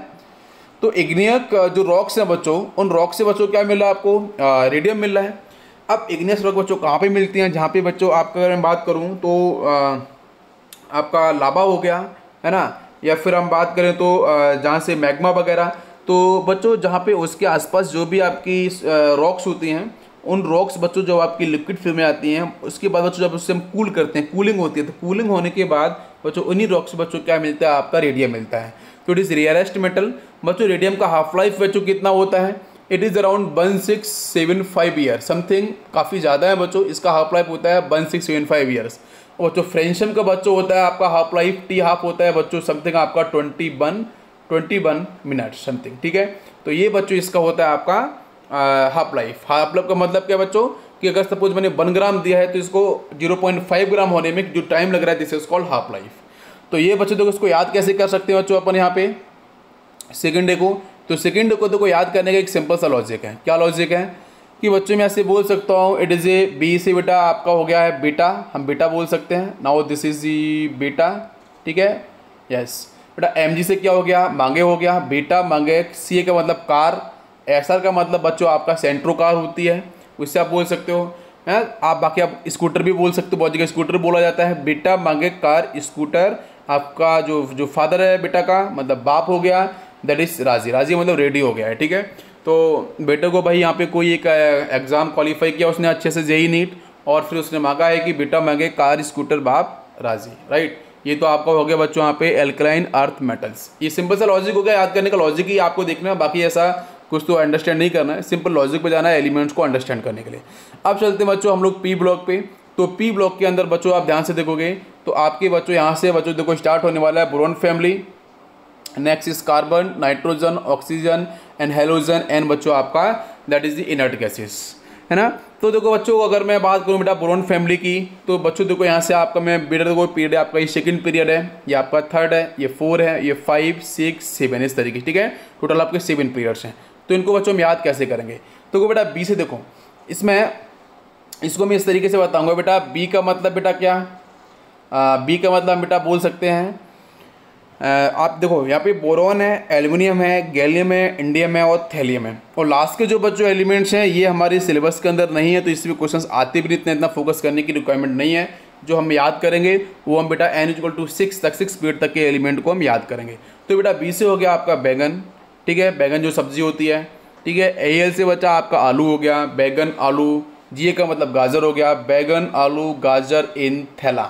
तो इग्नियक जो रॉक्स हैं बच्चों उन रॉक से बच्चों क्या मिला आपको? रेडियम मिल रहा है। अब इग्नियस रॉक बच्चों कहाँ पे मिलती हैं? जहाँ पे बच्चों आपका अगर मैं बात करूँ तो आ, आपका लाभा हो गया है ना? या फिर हम बात करें तो जहाँ से मैग्मा वगैरह तो बच्चों जहाँ पे उसके आसपास जो भी आपकी रॉक्स होती हैं उन रॉक्स बच्चों जब आपकी लिक्विड फ़िल्म में आती हैं उसके बाद बच्चों जब उससे हम कूल करते हैं कूलिंग होती है तो कूलिंग होने के बाद बच्चों उन्हीं रॉक्स बच्चों क्या मिलता है? आपका रेडियम मिलता है। इट इज़ रियरेस्ट मेटल बच्चों रेडियम का हाफ़ लाइफ बच्चों कितना होता है it is around one six seven five year something काफ़ी ज़्यादा है बच्चों, इसका हाफ़ लाइफ होता है one six seven five years बच्चों फ्रेंशम का बच्चों होता है, आपका हाफ़ लाइफ टी हाफ़ होता है बच्चों समथिंग आपका twenty one twenty one minute something ठीक है? तो ये बच्चों, इसका होता है आपका हाफ़ लाइफ हाफ़ लाइफ का मतलब क्या बच्चों? कि अगर सपोज़ मैंने वन ग्राम दिया है तो इसको ज़ीरो पॉइंट फाइव ग्राम होने में जो टाइम लग रहा है this is called half life तो ये बच्चों देखो, इसको याद कैसे कर सकते हैं बच्चों अपन यहाँ पे? सेकेंड को। तो सेकेंड को देखो, याद करने का एक सिंपल सा लॉजिक है। क्या लॉजिक है? कि बच्चों में ऐसे बोल सकता हूँ इट इज़ ए बी से बेटा आपका हो गया है बेटा। हम बेटा बोल सकते हैं। नाउ दिस इज़ ई बेटा ठीक है? यस बेटा एम जी से क्या हो गया? मांगे हो गया। बेटा मांगे सी ए का मतलब कार। एस आर का मतलब बच्चों आपका सेंट्रो कार होती है। उससे आप बोल सकते हो, है? आप बाकी आप स्कूटर भी बोल सकते हो। बहुत जगह स्कूटर बोला जाता है। बेटा मांगे कार स्कूटर आपका जो जो फादर है बेटा का मतलब बाप हो गया दैट इज़ राज़ी। राज़ी मतलब रेडी हो गया है, ठीक है? तो बेटे को भाई यहाँ पे कोई एक एग्ज़ाम क्वालिफाई किया, उसने अच्छे से जेई नीट, और फिर उसने मांगा है कि बेटा मांगे कार स्कूटर बाप, राज़ी राइट ये तो आपका हो गया बच्चों यहाँ पे एल्कलाइन अर्थ मेटल्स ये सिंपल सा लॉजिक हो गया, याद करने का लॉजिक ही आपको देखना है, बाकी ऐसा कुछ तो अंडरस्टैंड नहीं करना है। सिंपल लॉजिक पे जाना है एलिमेंट्स को अंडरस्टैंड करने के लिए। अब चलते हैं बच्चों हम लोग पी ब्लॉक पे। तो पी ब्लॉक के अंदर बच्चों, आप ध्यान से देखोगे तो आपके बच्चों, यहाँ से बच्चों देखो स्टार्ट होने वाला है boron family next is carbon nitrogen oxygen and halogen and बच्चों, आपका that is the inert gases है ना? तो देखो बच्चों, अगर मैं बात करूँ बेटा बोरोन फैमिली की तो बच्चों देखो, यहाँ से आपका मैं बेटा देखो पीरियड आपका ये सेकंड पीरियड है, ये आपका थर्ड है, ये फोर है, ये फाइव सिक्स सेवन इस तरीके ठीक है? टोटल आपके सेवन पीरियड्स हैं। तो इनको बच्चों हम याद कैसे करेंगे? तो बेटा बी से देखो, इसमें इसको मैं इस तरीके से बताऊँगा बेटा बी का मतलब बेटा क्या? बी का मतलब बेटा बोल सकते हैं आ, आप देखो यहाँ पे बोरोन है एल्यूमिनियम है गैलियम है इंडियम है और थैलियम है। और लास्ट के जो बच्चों एलिमेंट्स हैं ये हमारे सिलेबस के अंदर नहीं है तो इसमें क्वेश्चंस आते भी इतना इतना फोकस करने की रिक्वायरमेंट नहीं है। जो हम याद करेंगे वो हम बेटा एन इक्वल टू सिक्स तक सिक्स पीरियड तक के एलिमेंट को हम याद करेंगे। तो बेटा बी से हो गया आपका बैगन ठीक है? बैगन जो सब्ज़ी होती है ठीक है? ए एल से बचा आपका आलू हो गया बैगन आलू जी का मतलब गाजर हो गया, बैगन, आलू, गाजर इन थैला।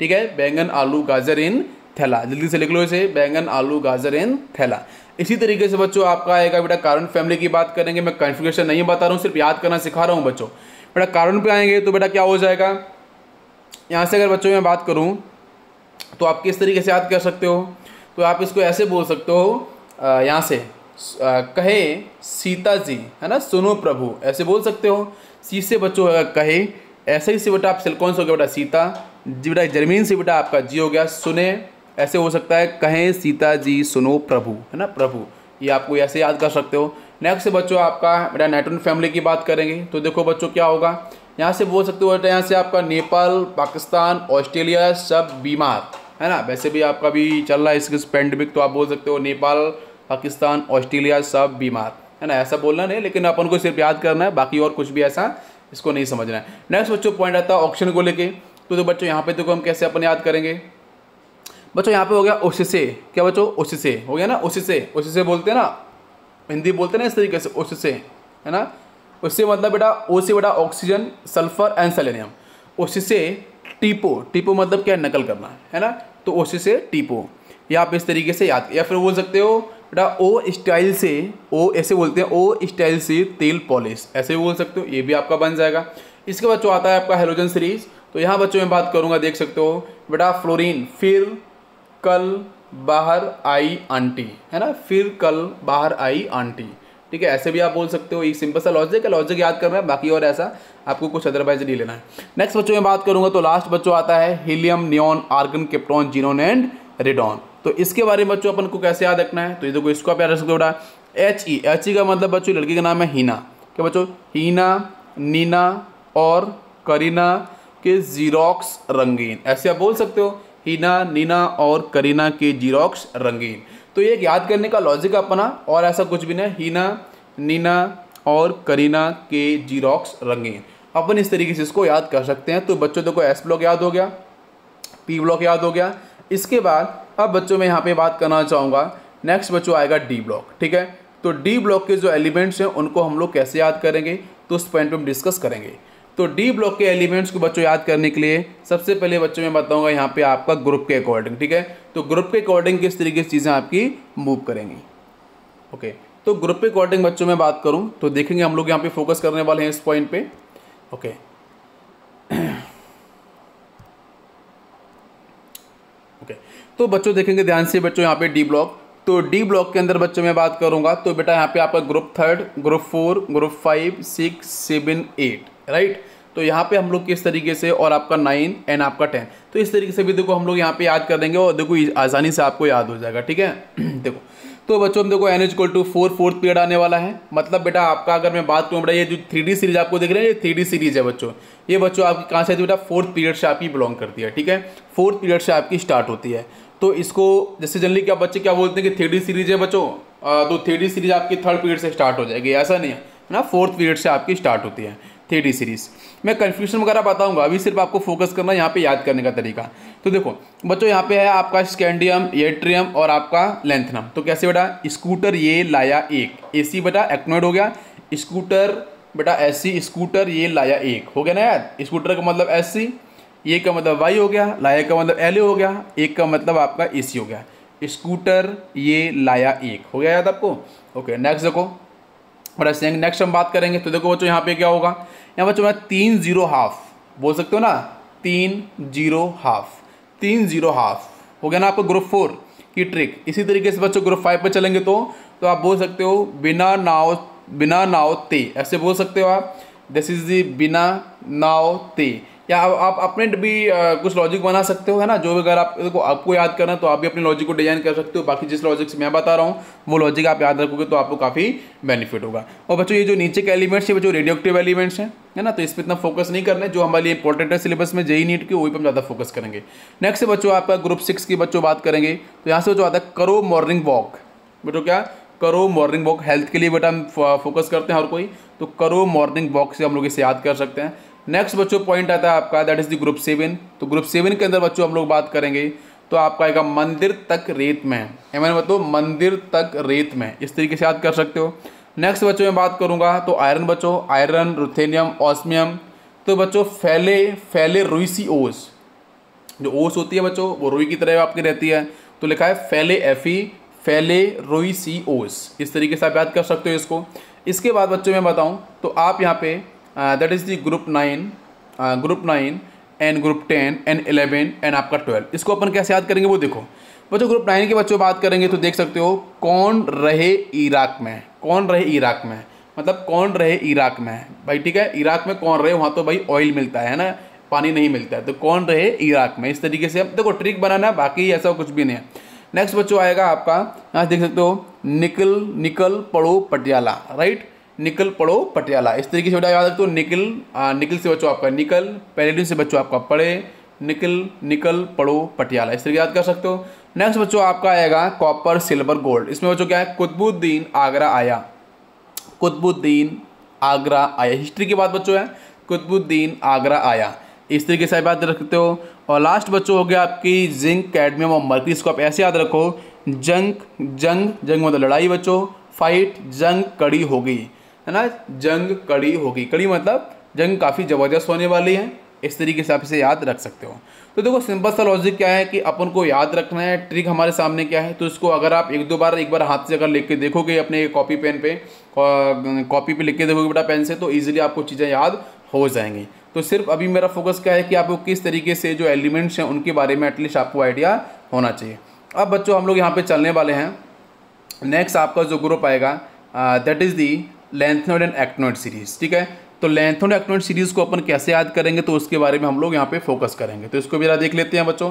ठीक है? बैंगन, आलू, गाजर इन थैला। जल्दी से लिख लो इसे, बैंगन, आलू, गाजर इन थैला। इसी तरीके से बच्चों, आपका आएगा बेटा कारण फैमिली की बात करेंगे, मैं कन्फिगेशन नहीं बता रहा हूँ, सिर्फ़ याद करना सिखा रहा हूँ बच्चों। बेटा कारण पे आएँगे तो बेटा क्या हो जाएगा? यहाँ से अगर बच्चों में बात करूँ तो आप किस तरीके से याद कर सकते हो? तो आप इसको ऐसे बोल सकते हो यहाँ से कहे, सीता जी, है ना? सुनो प्रभु, ऐसे बोल सकते हो। सी से बच्चों कहे, ऐसे ही से बेटा आप सिलकॉन से हो गया बेटा सीता, जी बेटा जर्मीन से बेटा आपका जी हो गया, सुने, ऐसे हो सकता है, कहें, सीता जी, सुनो प्रभु, है ना, प्रभु, ये आपको ऐसे याद कर सकते हो। नेक्स्ट बच्चों आपका बेटा नाइट्रोन फैमिली की बात करेंगे तो देखो बच्चों क्या होगा, यहाँ से बोल सकते हो बेटा, यहाँ से आपका नेपाल, पाकिस्तान, ऑस्ट्रेलिया सब बीमार, है ना, वैसे भी आपका भी चल रहा है इसके पेंडेमिक तो आप बोल सकते हो नेपाल, पाकिस्तान, ऑस्ट्रेलिया सब बीमार। है ना ऐसा बोलना नहीं लेकिन अपन को सिर्फ़ याद करना है बाकी और कुछ भी ऐसा इसको नहीं समझना है। नेक्स्ट बच्चों पॉइंट आता है ऑप्शन को लेके। तो, तो बच्चों यहाँ पे देखो हम कैसे अपन याद करेंगे। बच्चों यहाँ पे हो गया उससे। क्या बच्चों? उससे। हो गया ना? उससे। उससे बोलते हैं ना हिंदी बोलते हैं ना इस तरीके से उससे। है ना? उससे मतलब बेटा ओ से बेटा ऑक्सीजन सल्फ़र एंड सेलेनियम उससे टीपो। टीपो मतलब क्या? नकल करना। है ना? तो उससे टीपो। या आप इस तरीके से याद या फिर बोल सकते हो बेटा, ओ स्टाइल से, ओ ऐसे बोलते हैं, ओ स्टाइल से तेल पॉलिश। ऐसे भी बोल सकते हो, ये भी आपका बन जाएगा। इसके बाद जो आता है आपका हेलोजन सीरीज़ तो यहाँ बच्चों में बात करूँगा, देख सकते हो। बेटा फ्लोरीन फिर कल बाहर आई आंटी, है ना? फिर कल बाहर आई आंटी, ठीक है? ऐसे भी आप बोल सकते हो एक सिंपल सा लॉजिक है लॉजिक याद करना है, बाकी और ऐसा आपको कुछ अदरवाइज़ नहीं लेना है। नेक्स्ट बच्चों में बात करूँगा तो लास्ट बच्चों आता है helium neon argon krypton xenon and radon तो इसके बारे में बच्चों अपन को कैसे याद रखना है? तो ये देखो, इसको आप याद रख सकते हो एच ई एच ई का मतलब बच्चों, लड़की का नाम है हीना। क्या बच्चों? हीना, नीना और करीना के जीरोक्स रंगीन। ऐसे आप बोल सकते हो, हीना, नीना और करीना के जीरोक्स रंगीन। तो ये याद करने का लॉजिक अपना, और ऐसा कुछ भी नहीं, हीना, नीना और करीना के जीरोक्स रंगीन। अपन इस तरीके से इसको याद कर सकते हैं। तो बच्चों, देखो एस ब्लॉक याद हो गया पी ब्लॉक याद हो गया। इसके बाद अब बच्चों में यहाँ पे बात करना चाहूँगा। नेक्स्ट बच्चों आएगा डी ब्लॉक ठीक है? तो डी ब्लॉक के जो एलिमेंट्स हैं, उनको हम लोग कैसे याद करेंगे? तो उस पॉइंट पे हम डिस्कस करेंगे। तो डी ब्लॉक के एलिमेंट्स को बच्चों याद करने के लिए सबसे पहले बच्चों में बताऊँगा यहाँ पे आपका ग्रुप के अकॉर्डिंग ठीक है? तो ग्रुप के अकॉर्डिंग किस तरीके से चीज़ें आपकी मूव करेंगी। ओके तो ग्रुप के अकॉर्डिंग बच्चों में बात करूँ तो देखेंगे हम लोग यहाँ पे फोकस करने वाले हैं इस पॉइंट पे। ओके ओके तो बच्चों देखेंगे ध्यान से, बच्चों यहाँ पे डी ब्लॉक तो डी ब्लॉक के अंदर बच्चों में बात करूँगा तो बेटा यहाँ पे आपका group third group four group five six seven eight right तो यहाँ पे हम लोग किस तरीके से, और आपका नाइन एंड आपका टेन तो इस तरीके से भी देखो, हम लोग यहाँ पे याद कर देंगे, और देखो आसानी से आपको याद हो जाएगा, ठीक है? देखो तो बच्चों देखो N equal to four fourth period आने वाला है। मतलब बेटा आपका अगर मैं बात करूँ, बेटा, ये जो थ्री सीरीज़ आपको देख रहे हैं, ये थ्री सीरीज़ है बच्चों। ये बच्चों आपकी कहाँ से बेटा? फोर्थ पीरियड से आपकी बिलोंग करती है, ठीक है? फोर्थ पीरियड से आपकी स्टार्ट होती है। तो इसको, जैसे जनरली क्या बच्चे क्या बोलते हैं कि थ्री सीरीज़ है बच्चों? तो थ्री सीरीज़ आपकी थर्ड पीरियड से स्टार्ट हो जाएगी, ऐसा नहीं है। ना? फोर्थ पीरियड से आपकी स्टार्ट होती है थ्री सीरीज़ मैं कन्फ्यूज़न वगैरह बताऊँगा, अभी सिर्फ़ आपको फोकस करना यहाँ पे याद करने का तरीका। तो देखो, बच्चों यहाँ पे है आपका स्कैंडियम एट्रियम और आपका लेंथनम तो कैसे बेटा? स्कूटर ये लाया एक। ए सी बेटा एक्नोइड हो गया। स्कूटर बेटा एस स्कूटर ये लाया एक। हो गया ना यार स्कूटर का मतलब एस सी ये का मतलब वाई हो गया, लाया का मतलब एल हो गया, एक का मतलब आपका ए सी हो गया। स्कूटर, ये लाया एक, हो गया याद आपको? ओके नेक्स्ट देखो। बड़ा नेक्स्ट हम बात करेंगे तो देखो बच्चों, यहाँ पे क्या होगा? यहाँ बच्चों, मैं तीन ज़ीरो हाफ़, बोल सकते हो ना? तीन ज़ीरो हाफ़, तीन ज़ीरो हाफ़, हो गया ना आपका ग्रुप फोर की ट्रिक इसी तरीके से बच्चों ग्रुप फाइव पे चलेंगे तो तो आप बोल सकते हो, बिना नाव बिना नाव ते, ऐसे बोल सकते हो आप। दिस इज़ दी बिना नाव ते। या आप अपने भी कुछ लॉजिक बना सकते हो, है ना? जो भी अगर आप, देखो, आपको याद करना तो आप भी अपने लॉजिक को डिज़ाइन कर सकते हो। बाकी जिस लॉजिक से मैं बता रहा हूँ, वो लॉजिक आप याद रखोगे तो आपको काफ़ी बेनिफिट होगा। और बच्चों, ये जो नीचे के एलिमेंट्स है जो रेडियो एलिमेंट्स हैं, है ना? तो इस पर इतना फोकस नहीं करना है। जो हमारे लिए इंपॉर्टेंट है सिलेबस में जेई नीट की वही पर हम ज़्यादा फोकस करेंगे। नेक्स्ट बच्चों, आपका ग्रुप सिक्स की बच्चों बात करेंगे। तो यहाँ से जो आता है, करो मॉर्निंग वॉक बच्चों, क्या? करो मॉर्निंग वॉक हेल्थ के लिए बेटा हम फोकस करते हैं, हर कोई। तो करो मॉर्निंग वॉक से हम लोग इसे याद कर सकते हैं। नेक्स्ट बच्चों पॉइंट आता है आपका that is the group seven तो ग्रुप सेवन के अंदर बच्चों, हम लोग बात करेंगे। तो आपका आएगा मंदिर तक रेत में। है मैंने बताओ मंदिर तक रेत में। इस तरीके से याद कर सकते हो। नेक्स्ट बच्चों, में बात करूँगा तो आयरन बच्चों आयरन रुथेनियम ऑस्मियम तो बच्चों, फैले फैले रुईसी ओस। जो ओस होती है बच्चों, वो रुई की तरह आपकी रहती है। तो लिखा है, फैले एफी फैले रुई सी ओस। इस तरीके से आप याद कर सकते हो इसको। इसके बाद बच्चों, में बताऊँ तो आप यहाँ पे that is the group nine group nine and group ten and eleven and आपका ट्वेल्व इसको अपन कैसे याद करेंगे वो देखो. बच्चों ग्रुप नाइन के बच्चों बात करेंगे तो देख सकते हो, कौन रहे इराक में? कौन रहे इराक में? मतलब कौन रहे इराक में? भाई ठीक है, इराक में कौन रहे? वहाँ तो भाई ऑयल मिलता है ना? पानी नहीं मिलता है. तो कौन रहे इराक में? इस तरीके से देखो ट्रिक बनाना बाकी ऐसा कुछ भी नहीं है. नेक्स्ट बच्चों आएगा आपका, यहाँ देख सकते हो, निकल निकल पड़ो पटियाला राइट निकल पढ़ो पटियाला। इस तरीके से बेटा याद रखते हो निकल निकल से बच्चों आपका निकल पैलेडिन से बच्चों आपका पढ़े निकल निकल पढ़ो पटियाला। इस तरीके याद कर सकते हो। नेक्स्ट बच्चों आपका आएगा कॉपर सिल्वर गोल्ड इसमें बच्चों क्या है? कुतुबुद्दीन आगरा आया। कुतुबुद्दीन आगरा आया। हिस्ट्री की बात बच्चों है। कुतुबुद्दीन आगरा आया। इस तरीके से आप याद रखते हो। और लास्ट बच्चों हो गया आपकी जिंक कैडमियम और मर्करी इसको आप ऐसे याद रखो जंग जंग जंग मतलब लड़ाई बच्चों। फाइट जंग, कड़ी हो गई। है ना? जंग कड़ी होगी। कड़ी मतलब जंग काफ़ी ज़बरदस्त होने वाली है। इस तरीके से आप इसे याद रख सकते हो। तो देखो सिंपल सा लॉजिक क्या है कि अपन को याद रखना है। ट्रिक हमारे सामने क्या है? तो इसको अगर आप एक दो बार, एक बार हाथ से अगर लिख के देखोगे अपने कॉपी पेन पे कॉपी पे लिख के देखोगे बेटा पेन से तो ईजिली आपको चीज़ें याद हो जाएँगी। तो सिर्फ़ अभी मेरा फोकस क्या है कि आपको किस तरीके से जो एलिमेंट्स हैं, उनके बारे में एटलीस्ट आपको आइडिया होना चाहिए। अब बच्चों, हम लोग यहाँ पर चलने वाले हैं। नेक्स्ट आपका जो ग्रुप आएगा that is the lanthanoid and actinoid series ठीक है? तो लेंथनोड एक्नोड सीरीज़ को अपन कैसे याद करेंगे? तो उसके बारे में हम लोग यहाँ पे फोकस करेंगे। तो इसको भी देख लेते हैं बच्चों।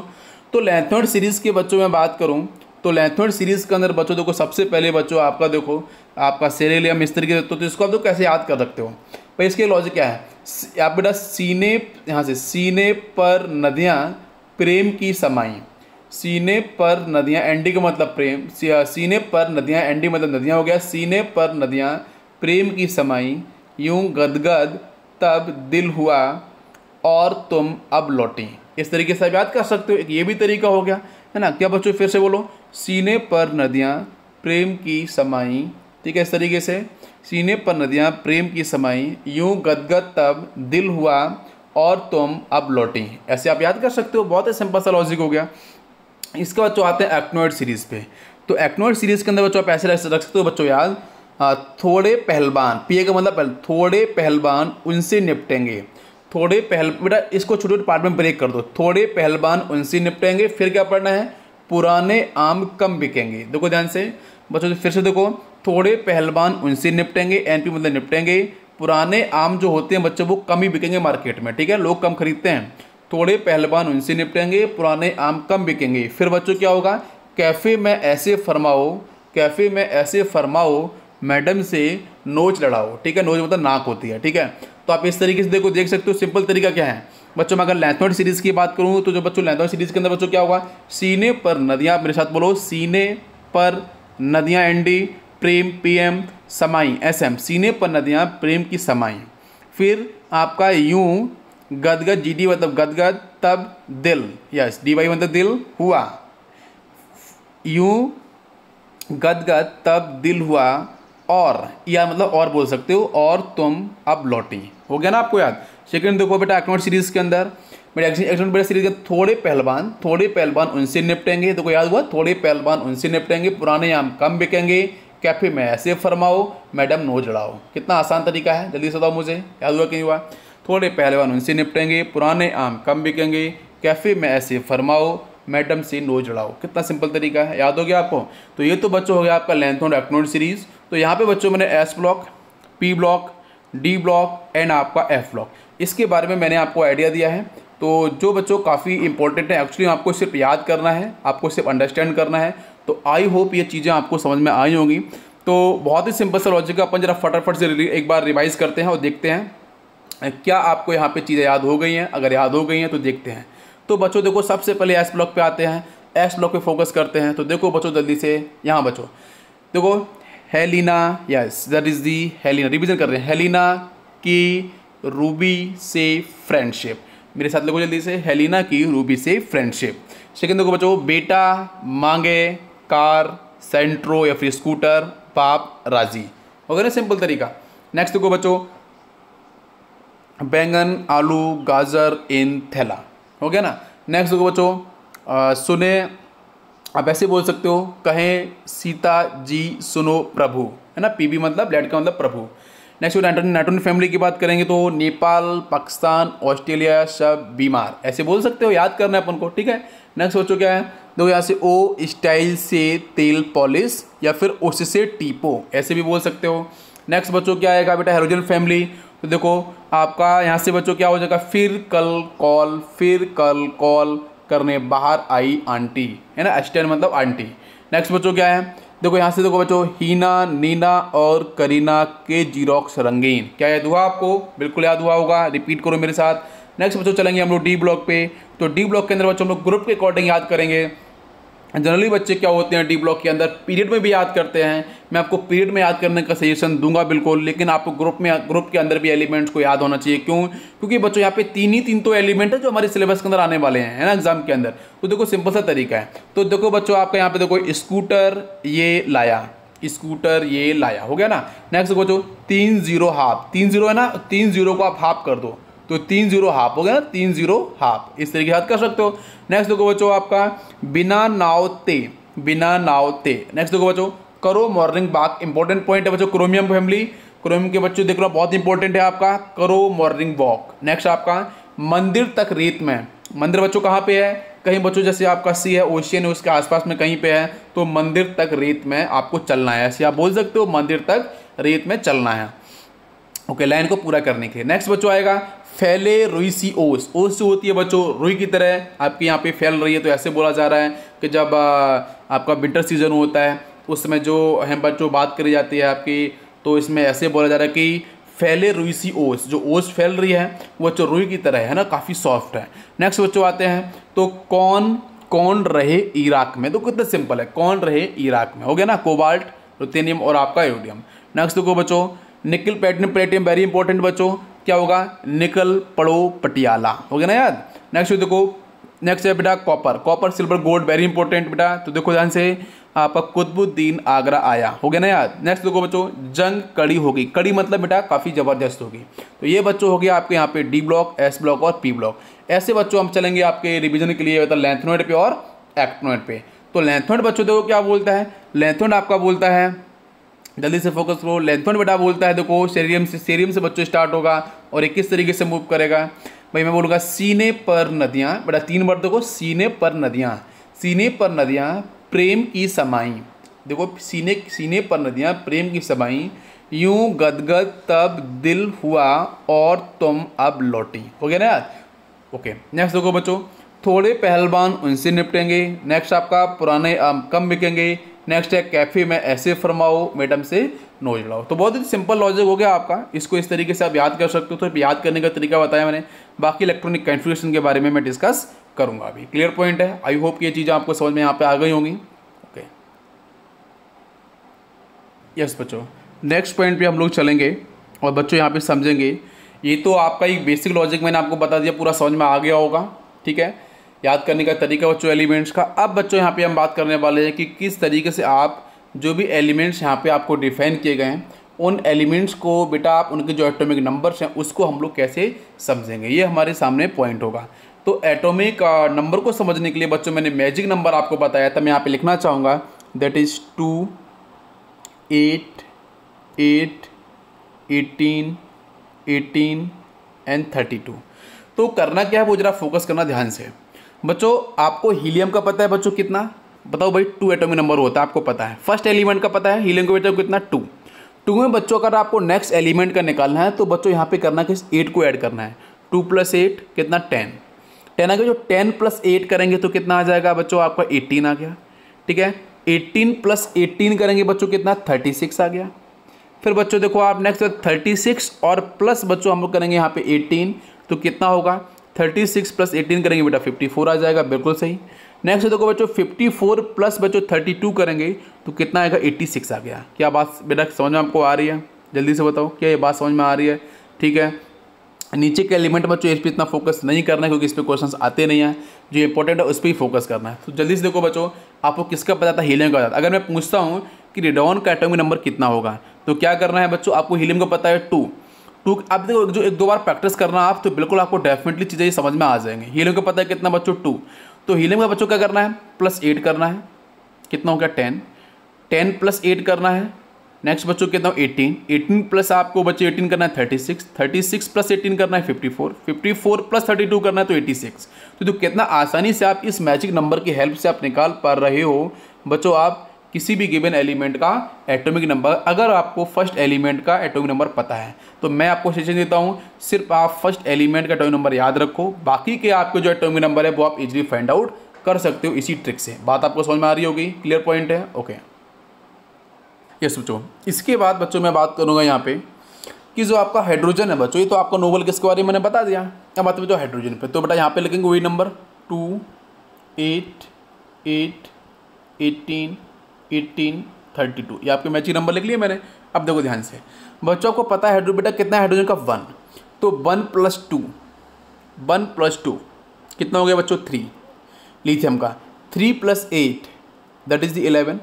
तो लेंथनोड सीरीज़ के बच्चों में बात करूँ तो लेंथनोड सीरीज़ के अंदर बच्चों देखो सबसे पहले बच्चों आपका देखो आपका सेरेलियम इस तरीके तो, तो इसको आप तो कैसे याद कर सकते हो? भाई इसके लॉजिक क्या है? आप बेटा सीने यहाँ से सीने पर नदियाँ प्रेम की समाई। सीने पर नदियाँ एंडी का मतलब प्रेम। सीने पर नदियाँ एंडी मतलब नदियाँ हो गया। सीने पर नदियाँ प्रेम की समाई, यूँ गदगद, तब दिल हुआ और तुम अब लौटी। इस तरीके से आप याद कर सकते हो, एक ये भी तरीका हो गया, है ना? क्या बच्चों, फिर से बोलो, सीने पर नदियाँ, प्रेम की समाई, ठीक है, इस तरीके से? सीने पर नदियाँ, प्रेम की समाई, यूँ गदगद, तब दिल हुआ और तुम अब लौटी। ऐसे आप याद कर सकते हो, बहुत ही सिंपल सा लॉजिक हो गया। इसके बच्चों आते हैं एक्नोइड सीरीज़ पे। तो एक्नोइड सीरीज़ के अंदर बच्चों, आप ऐसे रख सकते हो, बच्चों, याद? थोड़े पहलवान पी का मतलब पहल, थोड़े पहलवान उनसे निपटेंगे। थोड़े पहल, बेटा, इसको छोटे छोटे पार्ट में ब्रेक कर दो। थोड़े पहलवान उनसे निपटेंगे, फिर क्या पढ़ना है? पुराने आम कम बिकेंगे। देखो ध्यान से, बच्चों, फिर से देखो। थोड़े पहलवान उनसे निपटेंगे एन पी मतलब निपटेंगे। पुराने आम जो होते हैं बच्चों, वो कम ही बिकेंगे मार्केट में, ठीक है? लोग कम खरीदते हैं। थोड़े पहलवान उनसे निपटेंगे, पुराने आम कम बिकेंगे। फिर बच्चों, क्या होगा? कैफ़े में ऐसे फरमाओ कैफ़े में ऐसे फरमाओ मैडम से नोच लड़ाओ, ठीक है? नोच मतलब नाक होती है, ठीक है? तो आप इस तरीके से देखो, देख सकते हो सिंपल तरीका क्या है। बच्चों, में अगर लैथनोड सीरीज़ की बात करूँ तो जो बच्चों लैथनोड सीरीज़ के अंदर बच्चों क्या होगा सीने पर नदियाँ, मेरे साथ बोलो, सीने पर नदियाँ एंडी प्रेम पीएम समाई एस एम सीने पर नदियाँ, प्रेम की समाई। फिर आपका यूँ गदगद जी डी मतलब गदगद, तब दिल, यस डी वाई मतलब दिल हुआ। यूँ गदगद, तब दिल हुआ। और, या मतलब और बोल सकते हो, और तुम अब लौटी। हो गया ना आपको याद? सेकंड देखो बेटा अकाउंट सीरीज़ के अंदर। सीरीज़ के थोड़े पहलवान थोड़े पहलवान उनसे निपटेंगे। देखो याद हुआ, थोड़े पहलवान उनसे निपटेंगे, पुराने आम कम बिकेंगे। कैफ़े में ऐसे फरमाओ, मैडम नो जड़ाओ कितना आसान तरीका है, जल्दी से बताओ मुझे। याद हुआ क्यों हुआ? थोड़े पहलवान उनसे निपटेंगे, पुराने आम कम बिकेंगे। कैफ़े में ऐसे फरमाओ, मैडम से नो जड़ाओ कितना सिंपल तरीका है। याद हो गया आपको? तो ये तो बच्चों हो गया आपका लेंथ और एक्नोड सीरीज़ तो यहाँ पे बच्चों मैंने S block P block D block and आपका एफ़ ब्लॉक इसके बारे में मैंने आपको आइडिया दिया है। तो जो बच्चों काफ़ी इंपॉर्टेंट है एक्चुअली आपको सिर्फ़ याद करना है, आपको सिर्फ़ अंडरस्टैंड करना है। तो आई होप ये चीज़ें आपको समझ में आई होंगी। तो बहुत ही सिंपल सा लॉजिक अपन जरा फटाफट से एक बार रिवाइज करते हैं और देखते हैं, क्या आपको यहाँ पे चीज़ें याद हो गई हैं। अगर याद हो गई हैं तो देखते हैं। तो बच्चों देखो, सबसे पहले एस ब्लॉक पे आते हैं। एस ब्लॉक पे फोकस करते हैं। तो देखो बच्चों जल्दी से यहाँ बच्चों देखो Helena yes that is the Helena revision कर रहे हैं। हेलिना की रूबी से फ्रेंडशिप मेरे साथ लोगों जल्दी से, हेलिना की रूबी से फ्रेंडशिप सेकंड देखो बच्चों, बेटा मांगे, कार सेंट्रो या फिर स्कूटर पाप राज़ी। हो गया ना सिंपल तरीका। नेक्स्ट देखो बच्चों, बैंगन, आलू, गाजर इन थैला। हो गया ना? नेक्स्ट देखो बच्चों सुने आप ऐसे बोल सकते हो, कहें, सीता जी, सुनो प्रभु। है ना? पीबी मतलब लेट का मतलब प्रभु। नेक्स्ट नाइट्रोजन फैमिली की बात करेंगे तो नेपाल, पाकिस्तान, ऑस्ट्रेलिया सब बीमार। ऐसे बोल सकते हो, याद करना है अपन को, ठीक है? नेक्स्ट सोचो क्या है? देखो, यहाँ से ओ, स्टाइल से तेल पॉलिश या फिर उससे टीपो, ऐसे भी बोल सकते हो। नेक्स्ट बच्चों क्या आएगा बेटा? हेरोजन फैमिली तो देखो, आपका यहाँ से बच्चों क्या हो जाएगा? फिर कल कॉल, फिर कल कॉल। करने बाहर आई आंटी, है ना? एस्टेन मतलब आंटी। नेक्स्ट बच्चों क्या है? देखो यहाँ से देखो बच्चों, हीना, नीना और करीना के जीरोक्स रंगीन। क्या याद हुआ आपको? बिल्कुल याद हुआ होगा। रिपीट करो मेरे साथ। नेक्स्ट बच्चों चलेंगे हम लोग डी ब्लॉक पे। तो डी ब्लॉक के अंदर बच्चों हम लोग ग्रुप के अकॉर्डिंग याद करेंगे। जनरली बच्चे क्या होते हैं डी ब्लॉक के अंदर पीरियड में भी याद करते हैं। मैं आपको पीरियड में याद करने का सजेशन दूँगा बिल्कुल, लेकिन आपको ग्रुप में ग्रुप के अंदर भी एलिमेंट्स को याद होना चाहिए। क्यों? क्योंकि बच्चों, यहाँ पे तीन ही, तीन तो एलिमेंट है जो हमारे सिलेबस के अंदर आने वाले हैं, है ना एग्ज़ाम के अंदर। तो देखो सिंपल सा तरीका है। तो देखो बच्चों, आपका यहाँ पे देखो स्कूटर ये लाया स्कूटर ये लाया, हो गया ना? नेक्स्ट बच्चों, तीन ज़ीरो हाफ़ तीन ज़ीरो है ना? तीन ज़ीरो को आप हाफ़ कर दो। तो तीन ज़ीरो हाफ़ हो गया ना, तीन ज़ीरो हाफ़। इस तरीके से कर सकते हो। नेक्स्ट देखो बच्चों आपका, बिना नाव ते बिना नाव ते नेक्स्ट देखो बच्चों, करो मॉर्निंग वॉक इंपॉर्टेंट पॉइंट है बच्चों क्रोमियम फैमिली क्रोमियम के बच्चों देख लो बहुत इंपॉर्टेंट है आपका, करो मॉर्निंग वॉक नेक्स्ट आपका, मंदिर तक रेत में। मंदिर बच्चों कहाँ पे है? कहीं बच्चों जैसे आपका सी है ओशियन है, उसके आसपास में कहीं पे है तो मंदिर तक रेत में आपको चलना है। ऐसे आप बोल सकते हो, मंदिर तक रेत में चलना है। ओके लाइन को पूरा करने के लिए। नेक्स्ट बच्चों आएगा, फैले रुई सी ओस। ओस जो होती है बच्चों, रुई की तरह आपके यहाँ पे फैल रही है तो ऐसे बोला जा रहा है कि जब आपका विंटर सीज़न होता है, उस समय जो है बच्चों बात करी जाती है आपकी तो इसमें ऐसे बोला जा रहा है कि फैले रुई सी ओस। जो ओस फैल रही है, वो बच्चों रुई की तरह है ना, काफ़ी सॉफ्ट है। नेक्स्ट बच्चों आते हैं तो कौन कौन रहे इराक में? तो कितना सिंपल है, कौन रहे इराक में? हो गया ना कोबाल्ट रुतेनियम और आपका एरोडियम नेक्स्ट देखो बच्चों निकल प्लेटिनम प्लेटियम वेरी इंपॉर्टेंट बच्चों। क्या होगा? निकल पड़ो पटियाला। हो गया ना याद? नेक्स्ट देखो नेक्स्ट है बेटा copper copper silver gold very important बेटा। तो देखो ध्यान से, आपका कुतुबुद्दीन आगरा आया। हो गया ना याद? नेक्स्ट देखो बच्चों, जंग कड़ी होगी। कड़ी मतलब बेटा काफ़ी ज़बरदस्त होगी। तो ये बच्चों हो गया आपके यहाँ पे डी ब्लॉक एस ब्लॉक और पी ब्लॉक ऐसे बच्चों हम चलेंगे आपके रिविजन के लिए मतलब लेंथनोइड पे और एक्टनोइड पे। तो लेंथनोइड बच्चों देखो क्या बोलता है? लेंथनोइड आपका बोलता है जल्दी से फोकस करो। लेंथन बेटा बोलता है, देखो सेरियम से सेरियम से बच्चों स्टार्ट होगा और ये किस तरीके से मूव करेगा? भाई, मैं बोलूँगा, सीने पर नदियाँ, बेटा, तीन बार देखो, सीने पर नदियाँ। सीने पर नदियाँ, प्रेम की समाई। देखो, सीने सीने पर नदियाँ, प्रेम की समाई। यूँ गदगद तब दिल हुआ और तुम अब लौटी। हो गया ना यार? ओके नेक्स्ट देखो बच्चों, थोड़े पहलवान उनसे निपटेंगे। नेक्स्ट आपका पुराने आम कम बिकेंगे। नेक्स्ट है कैफ़े में ऐसे फरमाओ मैडम से नोज़ लाओ। तो बहुत ही सिंपल लॉजिक हो गया आपका। इसको इस तरीके से आप याद कर सकते हो। तो याद करने का तरीका बताया मैंने। बाकी इलेक्ट्रॉनिक कन्फ्यूशन के बारे में मैं डिस्कस करूँगा अभी। क्लियर पॉइंट है? आई होप ये चीज़ें आपको समझ में यहाँ पर आ गई होंगी। ओके यस बच्चों. नेक्स्ट पॉइंट पे हम लोग चलेंगे और बच्चों यहाँ पे समझेंगे। ये तो आपका एक बेसिक लॉजिक मैंने आपको बता दिया, पूरा समझ में आ गया होगा। ठीक है? याद करने का तरीका बच्चों एलिमेंट्स का। अब बच्चों, यहाँ पे हम बात करने वाले हैं कि किस तरीके से आप जो भी एलिमेंट्स यहाँ पे आपको डिफाइन किए गए हैं, उन एलिमेंट्स को बेटा आप उनके जो एटॉमिक नंबर्स हैं, उसको हम लोग कैसे समझेंगे? ये हमारे सामने पॉइंट होगा। तो एटॉमिक नंबर को समझने के लिए बच्चों, मैंने मैजिक नंबर आपको बताया था, मैं यहाँ पे लिखना चाहूँगा। That is two eight eight eighteen eighteen and thirty two तो करना क्या है वो ज़रा फोकस करना ध्यान से। बच्चों, आपको हीलियम का पता है बच्चों कितना? बताओ भाई टू एटोमिक नंबर होता है, आपको पता है। फ़र्स्ट एलिमेंट का पता है, हीलियम का बेटा कितना? टू टू में बच्चों, अगर आपको नेक्स्ट एलिमेंट का निकालना है तो बच्चों, यहाँ पे करना किस? एट को ऐड करना है। टू प्लस एट कितना? टेन टेन आ गया, जो टेन प्लस एट करेंगे तो कितना आ जाएगा बच्चों? आपका एट्टीन आ गया। ठीक है? एट्टीन प्लस एट्टीन करेंगे बच्चों, कितना? थर्टी सिक्स आ गया। फिर बच्चों, देखो आप नेक्स्ट थर्टी सिक्स और प्लस बच्चों, हम लोग करेंगे यहाँ पे एट्टीन तो कितना होगा? थर्टी सिक्स प्लस एटीन करेंगे बेटा फिफ्टी फोर आ जाएगा, बिल्कुल सही। नेक्स्ट देखो बच्चों फिफ्टी फोर प्लस बच्चों थर्टी टू करेंगे तो कितना आएगा? एट्टी सिक्स आ गया। क्या बात बेटा समझ में आपको आ रही है? जल्दी से बताओ, क्या ये बात समझ में आ रही है? ठीक है। नीचे के एलिमेंट बच्चों, इस पर इतना फोकस नहीं करना है, क्योंकि इस पर क्वेश्चन आते नहीं हैं। जो इंपॉर्टेंट है, उस पर ही फोकस करना है। तो जल्दी से देखो बच्चों, आपको किसका पता था? हीलियम का पता अगर मैं पूछता हूँ कि रेडॉन का एटॉमिक नंबर कितना होगा तो क्या करना है बच्चों? आपको हीलियम का पता है टू टू आप देखो जो एक दो बार प्रैक्टिस करना आप तो बिल्कुल आपको डेफिनेटली चीज़ें समझ में आ जाएँगे। हीलियम का पता है कितना बच्चों टू तो हीलियम का बच्चों क्या करना है? प्लस एट करना है। कितना हो गया? टेन टेन प्लस एट करना है। नेक्स्ट बच्चों कितना एटीन एटीन प्लस आपको बच्चे एटीन करना है thirty six thirty six plus eighteen करना है fifty four fifty four plus thirty two करना है तो एटी सिक्स तो, तो कितना आसानी से आप इस मैजिक नंबर की हेल्प से आप निकाल पा रहे हो। बच्चों आप किसी भी गिवन एलिमेंट का एटॉमिक नंबर अगर आपको फ़र्स्ट एलिमेंट का एटॉमिक नंबर पता है तो मैं आपको सजेशन देता हूँ, सिर्फ़ आप फ़र्स्ट एलिमेंट का एटॉमिक नंबर याद रखो। बाकी के आपके जो एटॉमिक नंबर है, वो आप इजीली फाइंड आउट कर सकते हो इसी ट्रिक से। बात आपको समझ में आ रही होगी? क्लियर पॉइंट है? ओके ये सोचो इसके बाद बच्चों, मैं बात करूँगा यहाँ पे कि जो आपका हाइड्रोजन है बच्चों, ये तो आपका नोबल किसके बारे में मैंने बता दिया। अब बात जो हाइड्रोजन पे तो बेटा यहाँ पे लिखेंगे वही number two eight eight eighteen eighteen thirty two ये आपके मैचिंग नंबर लिख लिए मैंने। अब देखो ध्यान से। बच्चों को पता है हाइड्रो बेटा कितना है? हाइड्रोजन का वन। तो one plus two, one plus two, कितना हो गया बच्चों? थ्री। लिथियम का। Three plus eight that is the eleven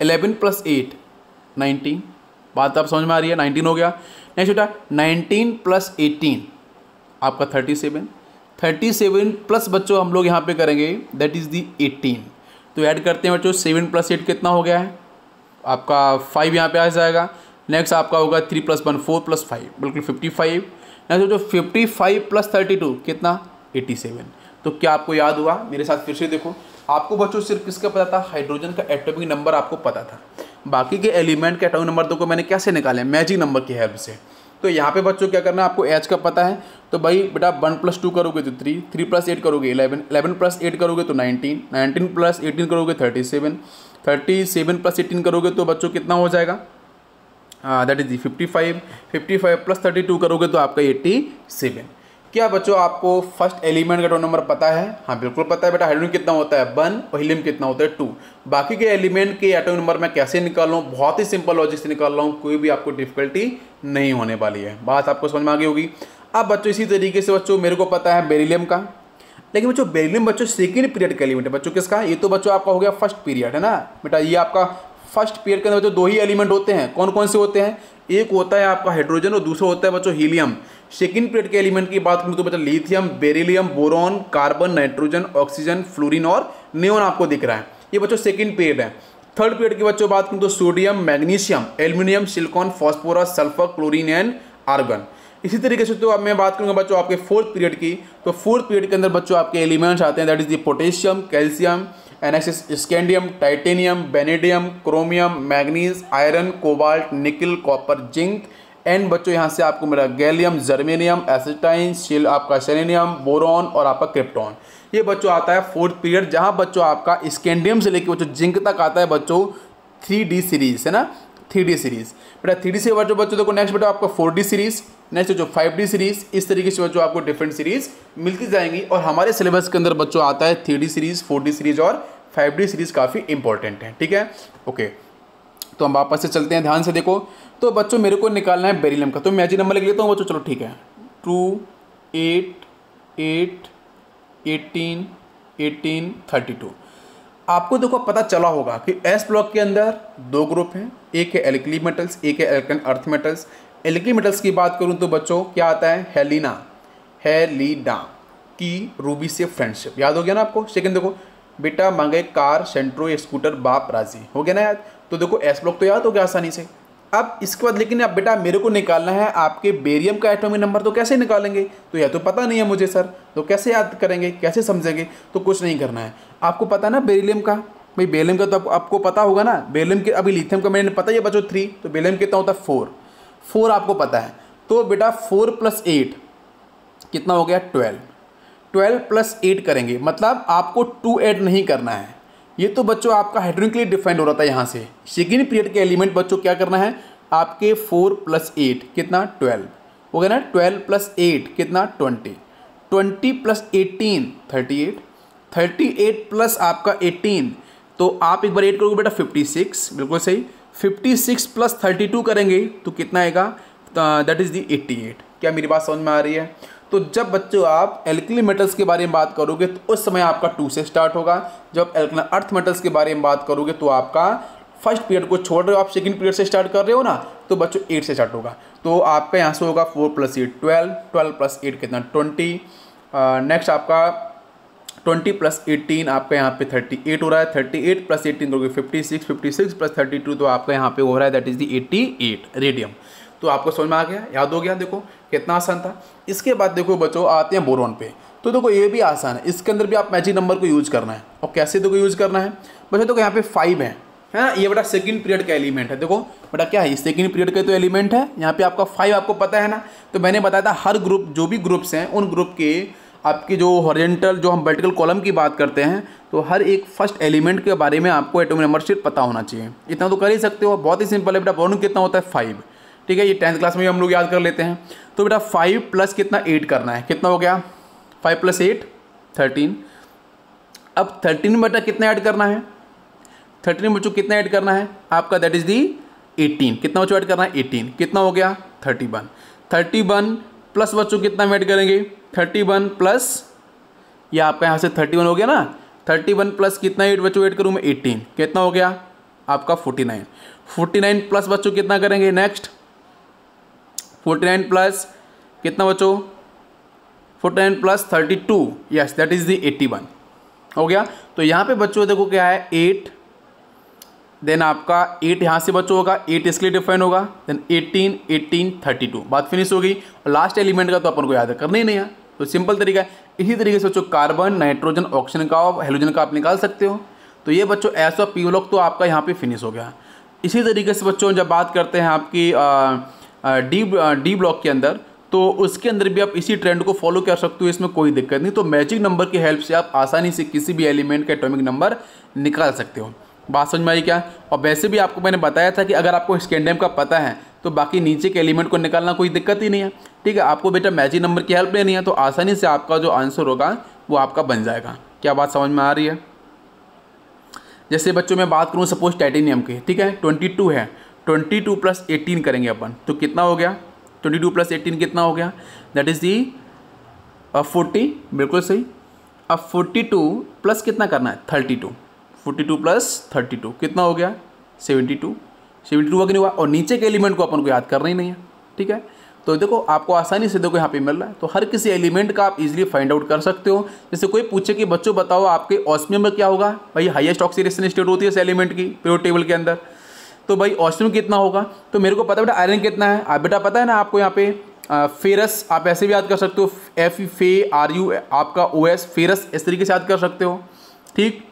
eleven plus eight, nineteen. बात आप समझ में आ रही है, नाइनटीन हो गया। नेक्स्ट बेटा, नाइनटीन प्लस एटीन, आपका thirty seven thirty seven plus बच्चों हम लोग यहाँ पे करेंगे दैट इज़ दी एटीन तो ऐड करते हैं बच्चों सेवन प्लस एट कितना हो गया है? आपका फाइव यहाँ पे आ जाएगा। नेक्स्ट आपका होगा three plus one four plus five बिल्कुल फिफ्टी फाइव नेक्स्ट जो fifty five plus thirty two कितना? एटी सेवन तो क्या आपको याद हुआ? मेरे साथ फिर से देखो। आपको बच्चों, सिर्फ़ किसका पता था? हाइड्रोजन का एटॉमिक नंबर आपको पता था। बाकी के एलिमेंट के एटॉमिक नंबर को मैंने कैसे निकाले? मैजिक नंबर की हेल्प से। तो यहाँ पे बच्चों क्या करना है? आपको एच का पता है। तो भाई, बेटा वन प्लस टू करोगे तो थ्री थ्री प्लस एट करोगे इलेवन इलेवन प्लस एट करोगे तो नाइनटीन नाइनटीन प्लस एटीन करोगे thirty seven thirty seven plus eighteen करोगे तो बच्चों कितना हो जाएगा? That is fifty five fifty five plus thirty two करोगे तो आपका एट्टी सेवन क्या बच्चों, आपको फ़र्स्ट एलिमेंट का टोन नंबर पता है? हाँ बिल्कुल पता है बेटा हाइड्रोजन कितना होता है? वन और हीलियम कितना होता है? टू बाकी के एलिमेंट के एटॉमिक नंबर मैं कैसे निकाल? हूँ बहुत ही सिंपल लॉजिक से निकाल रहा हूँ, कोई भी आपको डिफिकल्टी नहीं होने वाली है। बात आपको समझ में आ गई होगी। अब बच्चों, इसी तरीके से बच्चों, मेरे को पता है बेरिलियम का। लेकिन बच्चों बेरिलियम बच्चों सेकेंड पीरियड का एलिमेंट है बच्चों किसका? ये तो बच्चों, आपका हो गया फ़र्स्ट पीरियड है ना? बेटा, ये आपका फ़र्स्ट पीरियड के अंदर बच्चों, दो ही एलिमेंट होते हैं। कौन कौन से होते हैं? एक होता है आपका हाइड्रोजन और दूसरा होता है बच्चों, हीलियम। सेकेंड पीरियड के एलिमेंट की बात करूँ तो बच्चा, lithium, beryllium, boron, carbon, nitrogen, oxygen, fluorine और नियोन आपको दिख रहा है। ये बच्चों सेकेंड पीरियड है। थर्ड पीरियड की बच्चों बात करूँ तो sodium, magnesium, aluminium, silicon, phosphorus, sulphur, chlorine and argon. इसी तरीके से तो अब मैं बात करूँगा बच्चों आपके फोर्थ पीरियड की। तो फोर्थ पीरियड के अंदर बच्चों आपके एलिमेंट्स आते हैं that is the potassium calcium एनएक्सिस, scandium, titanium, vanadium, chromium, manganese, iron, cobalt, nickel, copper, zinc. And बच्चों, यहाँ से आपको मेरा गैलियम, जर्मेनियम, एसिटाइन, शिल, आपका सेलेनियम, बोरॉन और आपका क्रिप्टॉन। ये बच्चों आता है फोर्थ पीरियड, जहाँ बच्चों आपका स्कैंडियम से लेकर बच्चों जिंक तक आता है बच्चों थ्री सीरीज़, है ना? Three series. बेटा, थ्री डी से बच्चों बच्चों, देखो नेक्स्ट बेटा आपका फोर सीरीज़। नेक्स्ट जो फाइव डी सीरीज़ इस तरीके से बच्चों आपको डिफरेंट सीरीज़ मिलती जाएँगी। और हमारे सिलेबस के अंदर बच्चों आता है three D series four D series और फाइव डी सीरीज़ काफ़ी इंपॉर्टेंट है, ठीक है? ओके तो हम वापस से चलते हैं, ध्यान से देखो। तो बच्चों, मेरे को निकालना है बेरिलियम का। तो मैं जी नंबर लिख लेता हूँ, बच्चों, चलो ठीक है। Two eight eight eighteen eighteen thirty two आपको देखो पता चला होगा कि एस ब्लॉक के अंदर दो ग्रुप हैं। एक है एल्कली मेटल्स एक है एल्कन अर्थ मेटल्स एल्कली मेटल्स की बात करूँ तो बच्चों, क्या आता है? हेलिना। हेलीडा की रूबी से फ्रेंडशिप। याद हो गया ना आपको? सेकंड देखो। बेटा, मांगे कार, सेंट्रो स्कूटर, बाप राज़ी। हो गया ना याद? तो देखो, एस ब्लॉक तो याद हो गया आसानी से। अब इसके बाद लेकिन अब बेटा, मेरे को निकालना है आपके बेरियम का एटॉमिक नंबर तो कैसे निकालेंगे? तो यह तो पता नहीं है मुझे, सर। तो कैसे याद करेंगे? कैसे समझेंगे? तो कुछ नहीं करना है। आपको पता ना बेरिलियम का? भाई बेलियम का तो आपको पता होगा ना? बेरिलियम के, अभी लिथियम का मैंने, पता ही बचो थ्री तो बेलियम कितना होता है फोर फोर आपको पता है। तो बेटा फोर प्लस एट कितना हो गया? ट्वेल्व। ट्वेल्व प्लस एट करेंगे मतलब आपको टू एड नहीं करना है। ये तो बच्चों आपका हाइड्रोनिकली डिफाइंड हो रहा था यहाँ से। सेकेंड पीरियड के एलिमेंट बच्चों क्या करना है? आपके फोर प्लस एट कितना? ट्वेल्व। हो गया ना? ट्वेल्व प्लस एट कितना? Twenty. Twenty plus eighteen, thirty eight. Thirty eight plus आपका एटीन। तो आप एक बार एट करोगे बेटा, फिफ्टी सिक्स। बिल्कुल सही। Fifty six plus thirty two करेंगे तो कितना आएगा? That is the eighty eight क्या मेरी बात समझ में आ रही है? तो जब बच्चों, आप एल्कली मेटल्स के बारे में बात करोगे तो उस समय आपका टू से स्टार्ट होगा। जब एल्कल अर्थ मेटल्स के बारे में बात करोगे तो आपका फ़र्स्ट पीरियड को छोड़ रहे हो, आप सेकंड पीरियड से स्टार्ट कर रहे हो ना तो बच्चों एट से स्टार्ट होगा। तो आपका यहाँ से होगा four plus eight twelve twelve plus eight कितना? ट्वेंटी नेक्स्ट आपका ट्वेंटी प्लस एटीन आपका यहाँ पे थर्टी एट हो रहा है, थर्टी एट प्लस एटीन करोगे fifty six fifty six plus thirty two तो आपका यहाँ पे हो रहा है that is the eighty eight radium तो आपको समझ में आ गया? याद हो गया देखो, कितना आसान था? इसके बाद देखो बच्चों, आते हैं बोरोन पे। तो देखो ये भी आसान है, इसके अंदर भी आप मैजिक नंबर को यूज़ करना है। और कैसे देखो यूज़ करना है? बच्चों देखो यहाँ पे फाइव है। है ना? ये बेटा सेकंड पीरियड का एलिमेंट है। देखो बेटा क्या है? सेकंड पीरियड का तो एलिमेंट है। यहाँ पे आपका फाइव आपको पता है ना? तो मैंने बताया था, हर ग्रुप जो भी ग्रुप्स हैं, उन ग्रुप के आपके जो हॉरिजेंटल जो हम वर्टिकल कॉलम की बात करते हैं तो हर एक फ़र्स्ट एलिमेंट के बारे में आपको एटोमिक नंबर शीट पता होना चाहिए। इतना तो कर ही सकते हो। बहुत ही सिंपल है बेटा। बोरोन कितना होता है? फाइव ठीक है, ये टेंथ क्लास में भी हम लोग याद कर लेते हैं। तो बेटा फाइव प्लस कितना एट करना है? कितना हो गया? फाइव प्लस एट थर्टीन अब थर्टीन बेटा कितना ऐड करना है? थर्टीन बच्चों कितना ऐड करना है? आपका दैट इज़ दी एटीन कितना बच्चों ऐड करना है? एटीन कितना हो गया? Thirty one thirty one plus बच्चों कितना ऐड करेंगे? थर्टी वन प्लस, ये आपका यहाँ से थर्टी वन हो गया ना? थर्टी वन प्लस कितना एट बच्चों ऐड करूँ मैं? एटीन। कितना हो गया? आपका forty nine. Forty nine plus बच्चों कितना करेंगे? नेक्स्ट। फोर्टी नाइन प्लस कितना बच्चों? Forty nine plus thirty two. Yes that is the eighty one हो गया? तो यहाँ पे बच्चों देखो क्या है? एट देन आपका एट यहाँ से बच्चों होगा एट इसके लिए डिफाइन होगा then eighteen eighteen thirty two बात फिनिश होगी और लास्ट एलिमेंट का तो अपन को याद करना ही नहीं है। तो सिंपल तरीका है। इसी तरीके से बच्चों कार्बन नाइट्रोजन ऑक्सीजन का और हेलोजन का आप निकाल सकते हो। तो ये बच्चों ऐसा पी ब्लॉक तो आपका यहाँ पे फिनिश हो गया। इसी तरीके से बच्चों, जब बात करते हैं आपकी डी डी ब्लॉक के अंदर तो उसके अंदर भी आप इसी ट्रेंड को फॉलो कर सकते हो, इसमें कोई दिक्कत नहीं। तो मैजिक नंबर की हेल्प से आप आसानी से किसी भी एलिमेंट का एटॉमिक नंबर निकाल सकते हो। बात समझ में आई क्या? और वैसे भी आपको मैंने बताया था कि अगर आपको स्कैंडम का पता है तो बाकी नीचे के एलिमेंट को निकालना कोई दिक्कत ही नहीं है। ठीक है, आपको बेटा मैजिक नंबर की हेल्प लेनी है तो आसानी से आपका जो आंसर होगा, वो आपका बन जाएगा। क्या बात समझ में आ रही है? जैसे बच्चों, में बात करूँ सपोज़ टाइटेनियम की, ठीक है? ट्वेंटी टू है। ट्वेंटी टू प्लस एटीन करेंगे अपन। तो कितना हो गया? ट्वेंटी टू प्लस एटीन कितना हो गया? दैट इज़ दी फोर्टी बिल्कुल सही। अब फोर्टी टू प्लस कितना करना है? Thirty two forty two plus thirty two कितना हो गया? सेवेंटी टू सेवेंटी टू का नहीं हुआ? और नीचे के एलिमेंट को अपन को याद करना ही नहीं है, ठीक है? तो देखो, आपको आसानी से देखो यहाँ पे मिल रहा है। तो हर किसी एलिमेंट का आप इजीली फाइंड आउट कर सकते हो। जैसे कोई पूछे कि, बच्चों, बताओ आपके ऑस्मियम में क्या होगा? भाई हाईएस्ट ऑक्सीडेशन स्टेट होती है इस एलिमेंट की प्योर टेबल के अंदर। तो भाई ऑस्मियम कितना होगा? तो मेरे को पता बेटा आयरन कितना है? आप बेटा पता है ना आपको यहाँ पे फेरस आप ऐसे भी याद कर सकते हो एफ़ फे आर यू आपका ओ एस फेरस इस तरीके से याद कर सकते हो, ठीक?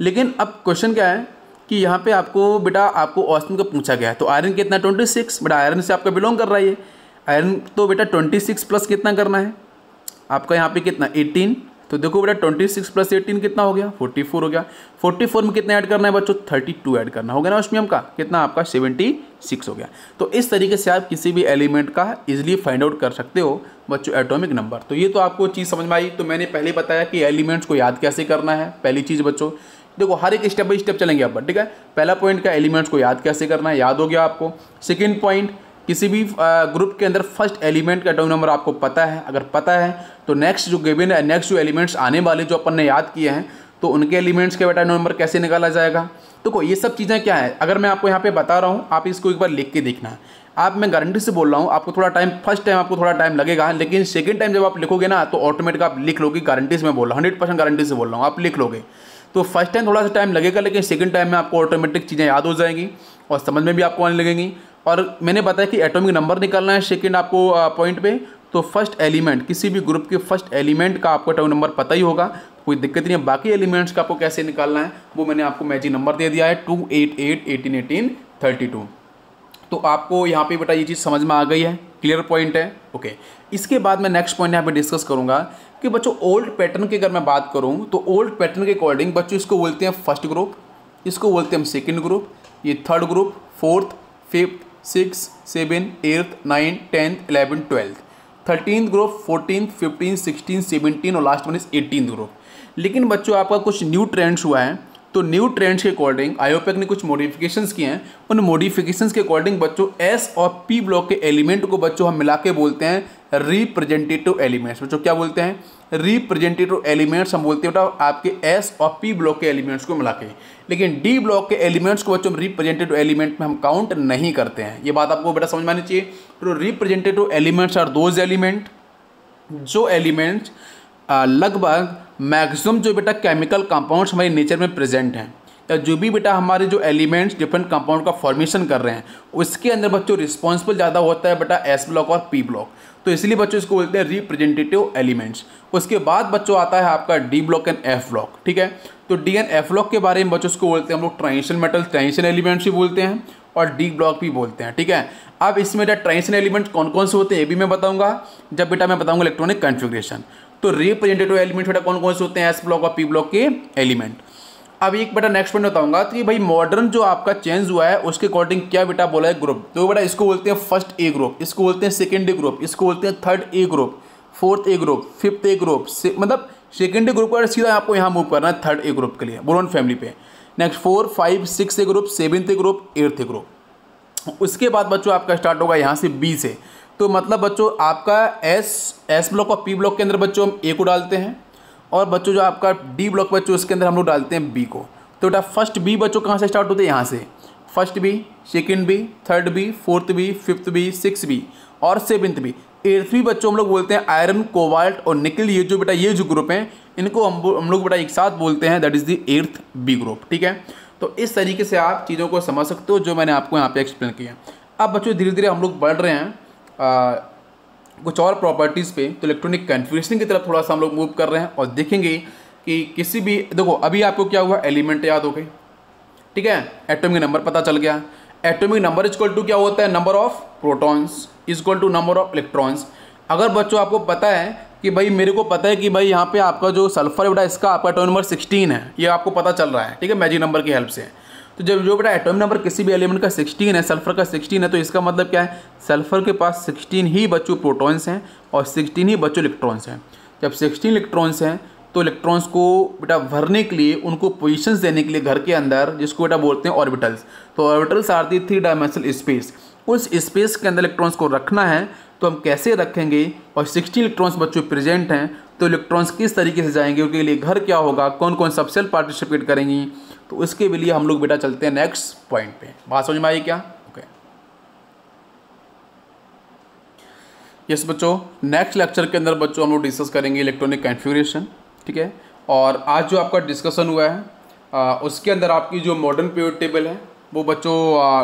लेकिन अब क्वेश्चन क्या है कि यहाँ पे आपको, बेटा, आपको ऑस्टिन का पूछा गया है। तो आयरन कितना? ट्वेंटी सिक्स बेटा आयरन से आपका बिलोंग कर रहा है ये। आयरन तो बेटा ट्वेंटी सिक्स प्लस कितना करना है? आपका यहाँ पे कितना? एटीन तो देखो बेटा ट्वेंटी सिक्स प्लस एटीन कितना हो गया? फोर्टी फोर हो गया। फोर्टी फोर में कितना ऐड करना है बच्चों? थर्टी टू ऐड करना होगा ना उसमें का? कितना? आपका सेवेंटी सिक्स हो गया। तो इस तरीके से आप किसी भी एलिमेंट का इजिली फाइंड आउट कर सकते हो, बच्चों एटॉमिक नंबर तो ये तो आपको चीज़ समझ में आई। तो मैंने पहले बताया कि एलिमेंट्स को याद कैसे करना है। पहली चीज़ बच्चों देखो, हर एक स्टेप बाई स्टेप चलेंगे आप ठीक है? पहला पॉइंट का एलिमेंट्स को याद कैसे करना है? याद हो गया आपको? सेकेंड पॉइंट किसी भी ग्रुप के अंदर फ़र्स्ट एलिमेंट का एटॉमिक नंबर आपको पता है। अगर पता है तो नेक्स्ट जो गिवन है नेक्स्ट जो एलिमेंट्स आने वाले जो अपन ने याद किए हैं तो उनके एलिमेंट्स के बेटा नंबर कैसे निकाला जाएगा? तो ये सब चीज़ें क्या है? अगर मैं आपको यहाँ पे बता रहा हूँ, आप इसको एक बार लिख के देखना। आप, मैं गारंटी से बोल रहा हूँ, आपको थोड़ा टाइम फ़र्स्ट टाइम आपको थोड़ा टाइम लगेगा, लेकिन सेकेंड टाइम जब आप लिखोगे ना तो ऑटोमेटिक आप लिख लोगे गारंटी से मैं बोल रहा हूँ हंड्रेड परसेंट गारंटी से बोल रहा हूँ, आप लिख लोगे। तो फ़र्स्ट टाइम थोड़ा सा टाइम लगेगा, लेकिन सेकंड टाइम में आपको ऑटोमेटिक चीज़ें याद हो जाएँगी और समझ में भी आपको आने लगेंगी। और मैंने बताया कि एटॉमिक नंबर निकालना है सेकंड आपको पॉइंट पे। तो फ़र्स्ट एलिमेंट किसी भी ग्रुप के फ़र्स्ट एलिमेंट का आपको एटॉमिक नंबर पता ही होगा। कोई दिक्कत नहीं है। बाकी एलिमेंट्स का आपको कैसे निकालना है, वो मैंने आपको मैजिक नंबर दे दिया है two eight eight eighteen eighteen thirty two तो आपको यहाँ पे बेटा ये चीज़ समझ में आ गई है? क्लियर पॉइंट है? ओके इसके बाद मैं नेक्स्ट पॉइंट यहाँ पे डिस्कस करूँगा कि बच्चों ओल्ड पैटर्न की अगर मैं बात करूँ तो ओल्ड पैटर्न के अकॉर्डिंग बच्चों, इसको बोलते हैं फ़र्स्ट ग्रुप इसको बोलते हैं हम सेकेंड ग्रुप ये third group fourth fifth six seven eighth nine tenth eleven twelfth thirteen group fourteen fifteen sixteen seventeen और last one is eighteen group लेकिन बच्चों, आपका कुछ न्यू ट्रेंड्स हुआ है तो न्यू ट्रेंड्स के अकॉर्डिंग आयोपेक ने कुछ मॉडिफिकेशंस किए हैं। उन मॉडिफिकेशंस के अकॉर्डिंग बच्चों एस और पी ब्लॉक के एलिमेंट को बच्चों हम मिला के बोलते हैं रिप्रेजेंटेटिव एलिमेंट्स बच्चों क्या बोलते हैं? रिप्रेजेंटेटिव एलिमेंट्स हम बोलते हैं बेटा आपके एस और पी ब्लॉक के एलिमेंट्स को मिला के। लेकिन डी ब्लॉक के एलिमेंट्स को बच्चों रिप्रेजेंटेटिव एलिमेंट में हम काउंट नहीं करते हैं। ये बात आपको बेटा समझ में आनी चाहिए। तो representative elements are those element जो एलिमेंट्स लगभग मैक्सिमम जो बेटा केमिकल कंपाउंड्स हमारे नेचर में प्रेजेंट हैं, या जो भी बेटा हमारे जो एलिमेंट्स डिफरेंट कंपाउंड का फॉर्मेशन कर रहे हैं, उसके अंदर बच्चों रिस्पॉन्सिबल ज़्यादा होता है बेटा एस ब्लॉक और पी ब्लॉक तो इसलिए बच्चों इसको बोलते हैं रिप्रेजेंटेटिव एलिमेंट्स उसके बाद बच्चों आता है आपका D block and F block ठीक है? तो डी एंड एफ़ ब्लॉक के बारे में बच्चों इसको बोलते हैं, हम लोग ट्रांजिशन मेटल ट्रांजिशन एलिमेंट्स भी बोलते हैं और डी ब्लॉक भी बोलते हैं, ठीक है? अब इसमें बेटा ट्रांजिशन एलिमेंट कौन कौन से होते हैं, ये भी मैं बताऊँगा। जब बेटा मैं बताऊँगा इलेक्ट्रॉनिक कन्फिग्रेशन तो रिप्रेजेंटेटिव एलिमेंट बेटा कौन कौन से होते हैं एस ब्लॉक और पी ब्लॉक के एलिमेंट अब एक बेटा नेक्स्ट पॉइंट बताऊँगा कि भाई मॉडर्न जो आपका चेंज हुआ है, उसके अकॉर्डिंग क्या बेटा बोला है ग्रुप तो बेटा इसको बोलते हैं फ़र्स्ट ए ग्रुप इसको बोलते हैं सेकेंड ए ग्रुप इसको बोलते हैं third A group fourth A group fifth A group मतलब सेकेंड ए ग्रुप का सीधा आपको यहाँ मूव करना है थर्ड ए ग्रुप के लिए बोरोन फैमिली पे। Next four five six A group seventh A group eighth A group उसके बाद बच्चों आपका स्टार्ट होगा यहाँ से बी से। तो मतलब बच्चों, आपका एस एस ब्लॉक और पी ब्लॉक के अंदर बच्चों हम ए को डालते हैं और बच्चों जो आपका डी ब्लॉक बच्चों, उसके अंदर हम लोग डालते हैं बी को। तो बेटा फ़र्स्ट बी बच्चों कहाँ से स्टार्ट होते हैं? यहाँ से। First B second B third B fourth B fifth B six B और सेवन्थ बी एट्थ बी बच्चों हम लोग बोलते हैं आयरन कोवाल्ट और निकल ये जो बेटा, ये जो ग्रुप हैं, इनको हम हम लोग बेटा एक साथ बोलते हैं that is the eighth B group ठीक है? तो इस तरीके से आप चीज़ों को समझ सकते हो, जो मैंने आपको यहाँ पे एक्सप्लेन किया। अब बच्चों धीरे धीरे हम लोग बढ़ रहे हैं। कुछ और प्रॉपर्टीज़ पे तो इलेक्ट्रॉनिक कन्फ्यूरेशन की तरफ़ थोड़ा सा हम लोग मूव कर रहे हैं और देखेंगे कि किसी भी, देखो, अभी आपको क्या हुआ एलिमेंट याद हो गए ठीक है? एटॉमिक नंबर पता चल गया। एटॉमिक नंबर इजक्वल टू क्या होता है? Number of protons equal to number of electrons अगर बच्चों आपको पता है कि भाई, मेरे को पता है कि भाई, यहाँ पे आपका जो सल्फ़र बेटा, इसका आपका एटॉमिक नंबर सिक्सटीन है। ये आपको पता चल रहा है। ठीक है? मैजिक नंबर की हेल्प से। तो जब जो बेटा एटॉमिक नंबर किसी भी एलिमेंट का सिक्सटीन है सल्फ़र का सिक्सटीन है तो इसका मतलब क्या है? सल्फ़र के पास सिक्सटीन ही बच्चों प्रोटॉन्स हैं और सिक्सटीन ही बच्चों इलेक्ट्रॉन्स हैं। जब सिक्सटीन इलेक्ट्रॉन्स हैं तो इलेक्ट्रॉन्स को बेटा भरने के लिए, उनको पोजीशंस देने के लिए घर के अंदर, जिसको बेटा बोलते हैं ऑर्बिटल्स तो orbitals are the three dimensional space उस स्पेस के अंदर इलेक्ट्रॉन्स को रखना है तो हम कैसे रखेंगे? और सिक्सटी इलेक्ट्रॉन्स बच्चों प्रेजेंट हैं तो इलेक्ट्रॉन्स किस तरीके से जाएँगे? उनके लिए घर क्या होगा? कौन कौन सबसेल पार्टिसिपेट करेंगी? तो उसके लिए हम लोग बेटा चलते हैं नेक्स्ट पॉइंट पे। बात समझ में आई क्या? ओके यस बच्चों नेक्स्ट लेक्चर के अंदर बच्चों हम लोग डिस्कस करेंगे इलेक्ट्रॉनिक कन्फिग्रेशन ठीक है? और आज जो आपका डिस्कशन हुआ है आ, उसके अंदर आपकी जो मॉडर्न पीरियड टेबल है वो बच्चों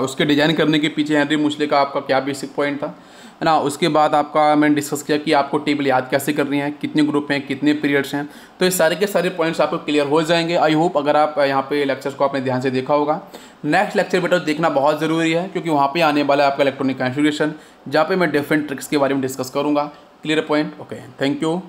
उसके डिज़ाइन करने के पीछे हेनरी मुछले का आपका क्या बेसिक पॉइंट था? है ना, उसके बाद आपका मैंने डिस्कस किया कि आपको टेबल याद कैसे करनी है, कितने ग्रुप हैं, कितने पीरियड्स हैं। तो ये सारे के सारे पॉइंट्स आपको क्लियर हो जाएँगे। आई होप अगर आप यहाँ पे लेक्चर को आपने ध्यान से देखा होगा। नेक्स्ट लेक्चर बेटा देखना बहुत ज़रूरी है, क्योंकि वहाँ पर आने वाला है आपका इलेक्ट्रॉनिक कॉन्फ़िगरेशन जहाँ पर मैं डिफरेंट ट्रिक्स के बारे में डिस्कस करूँगा। Clear point okay thank you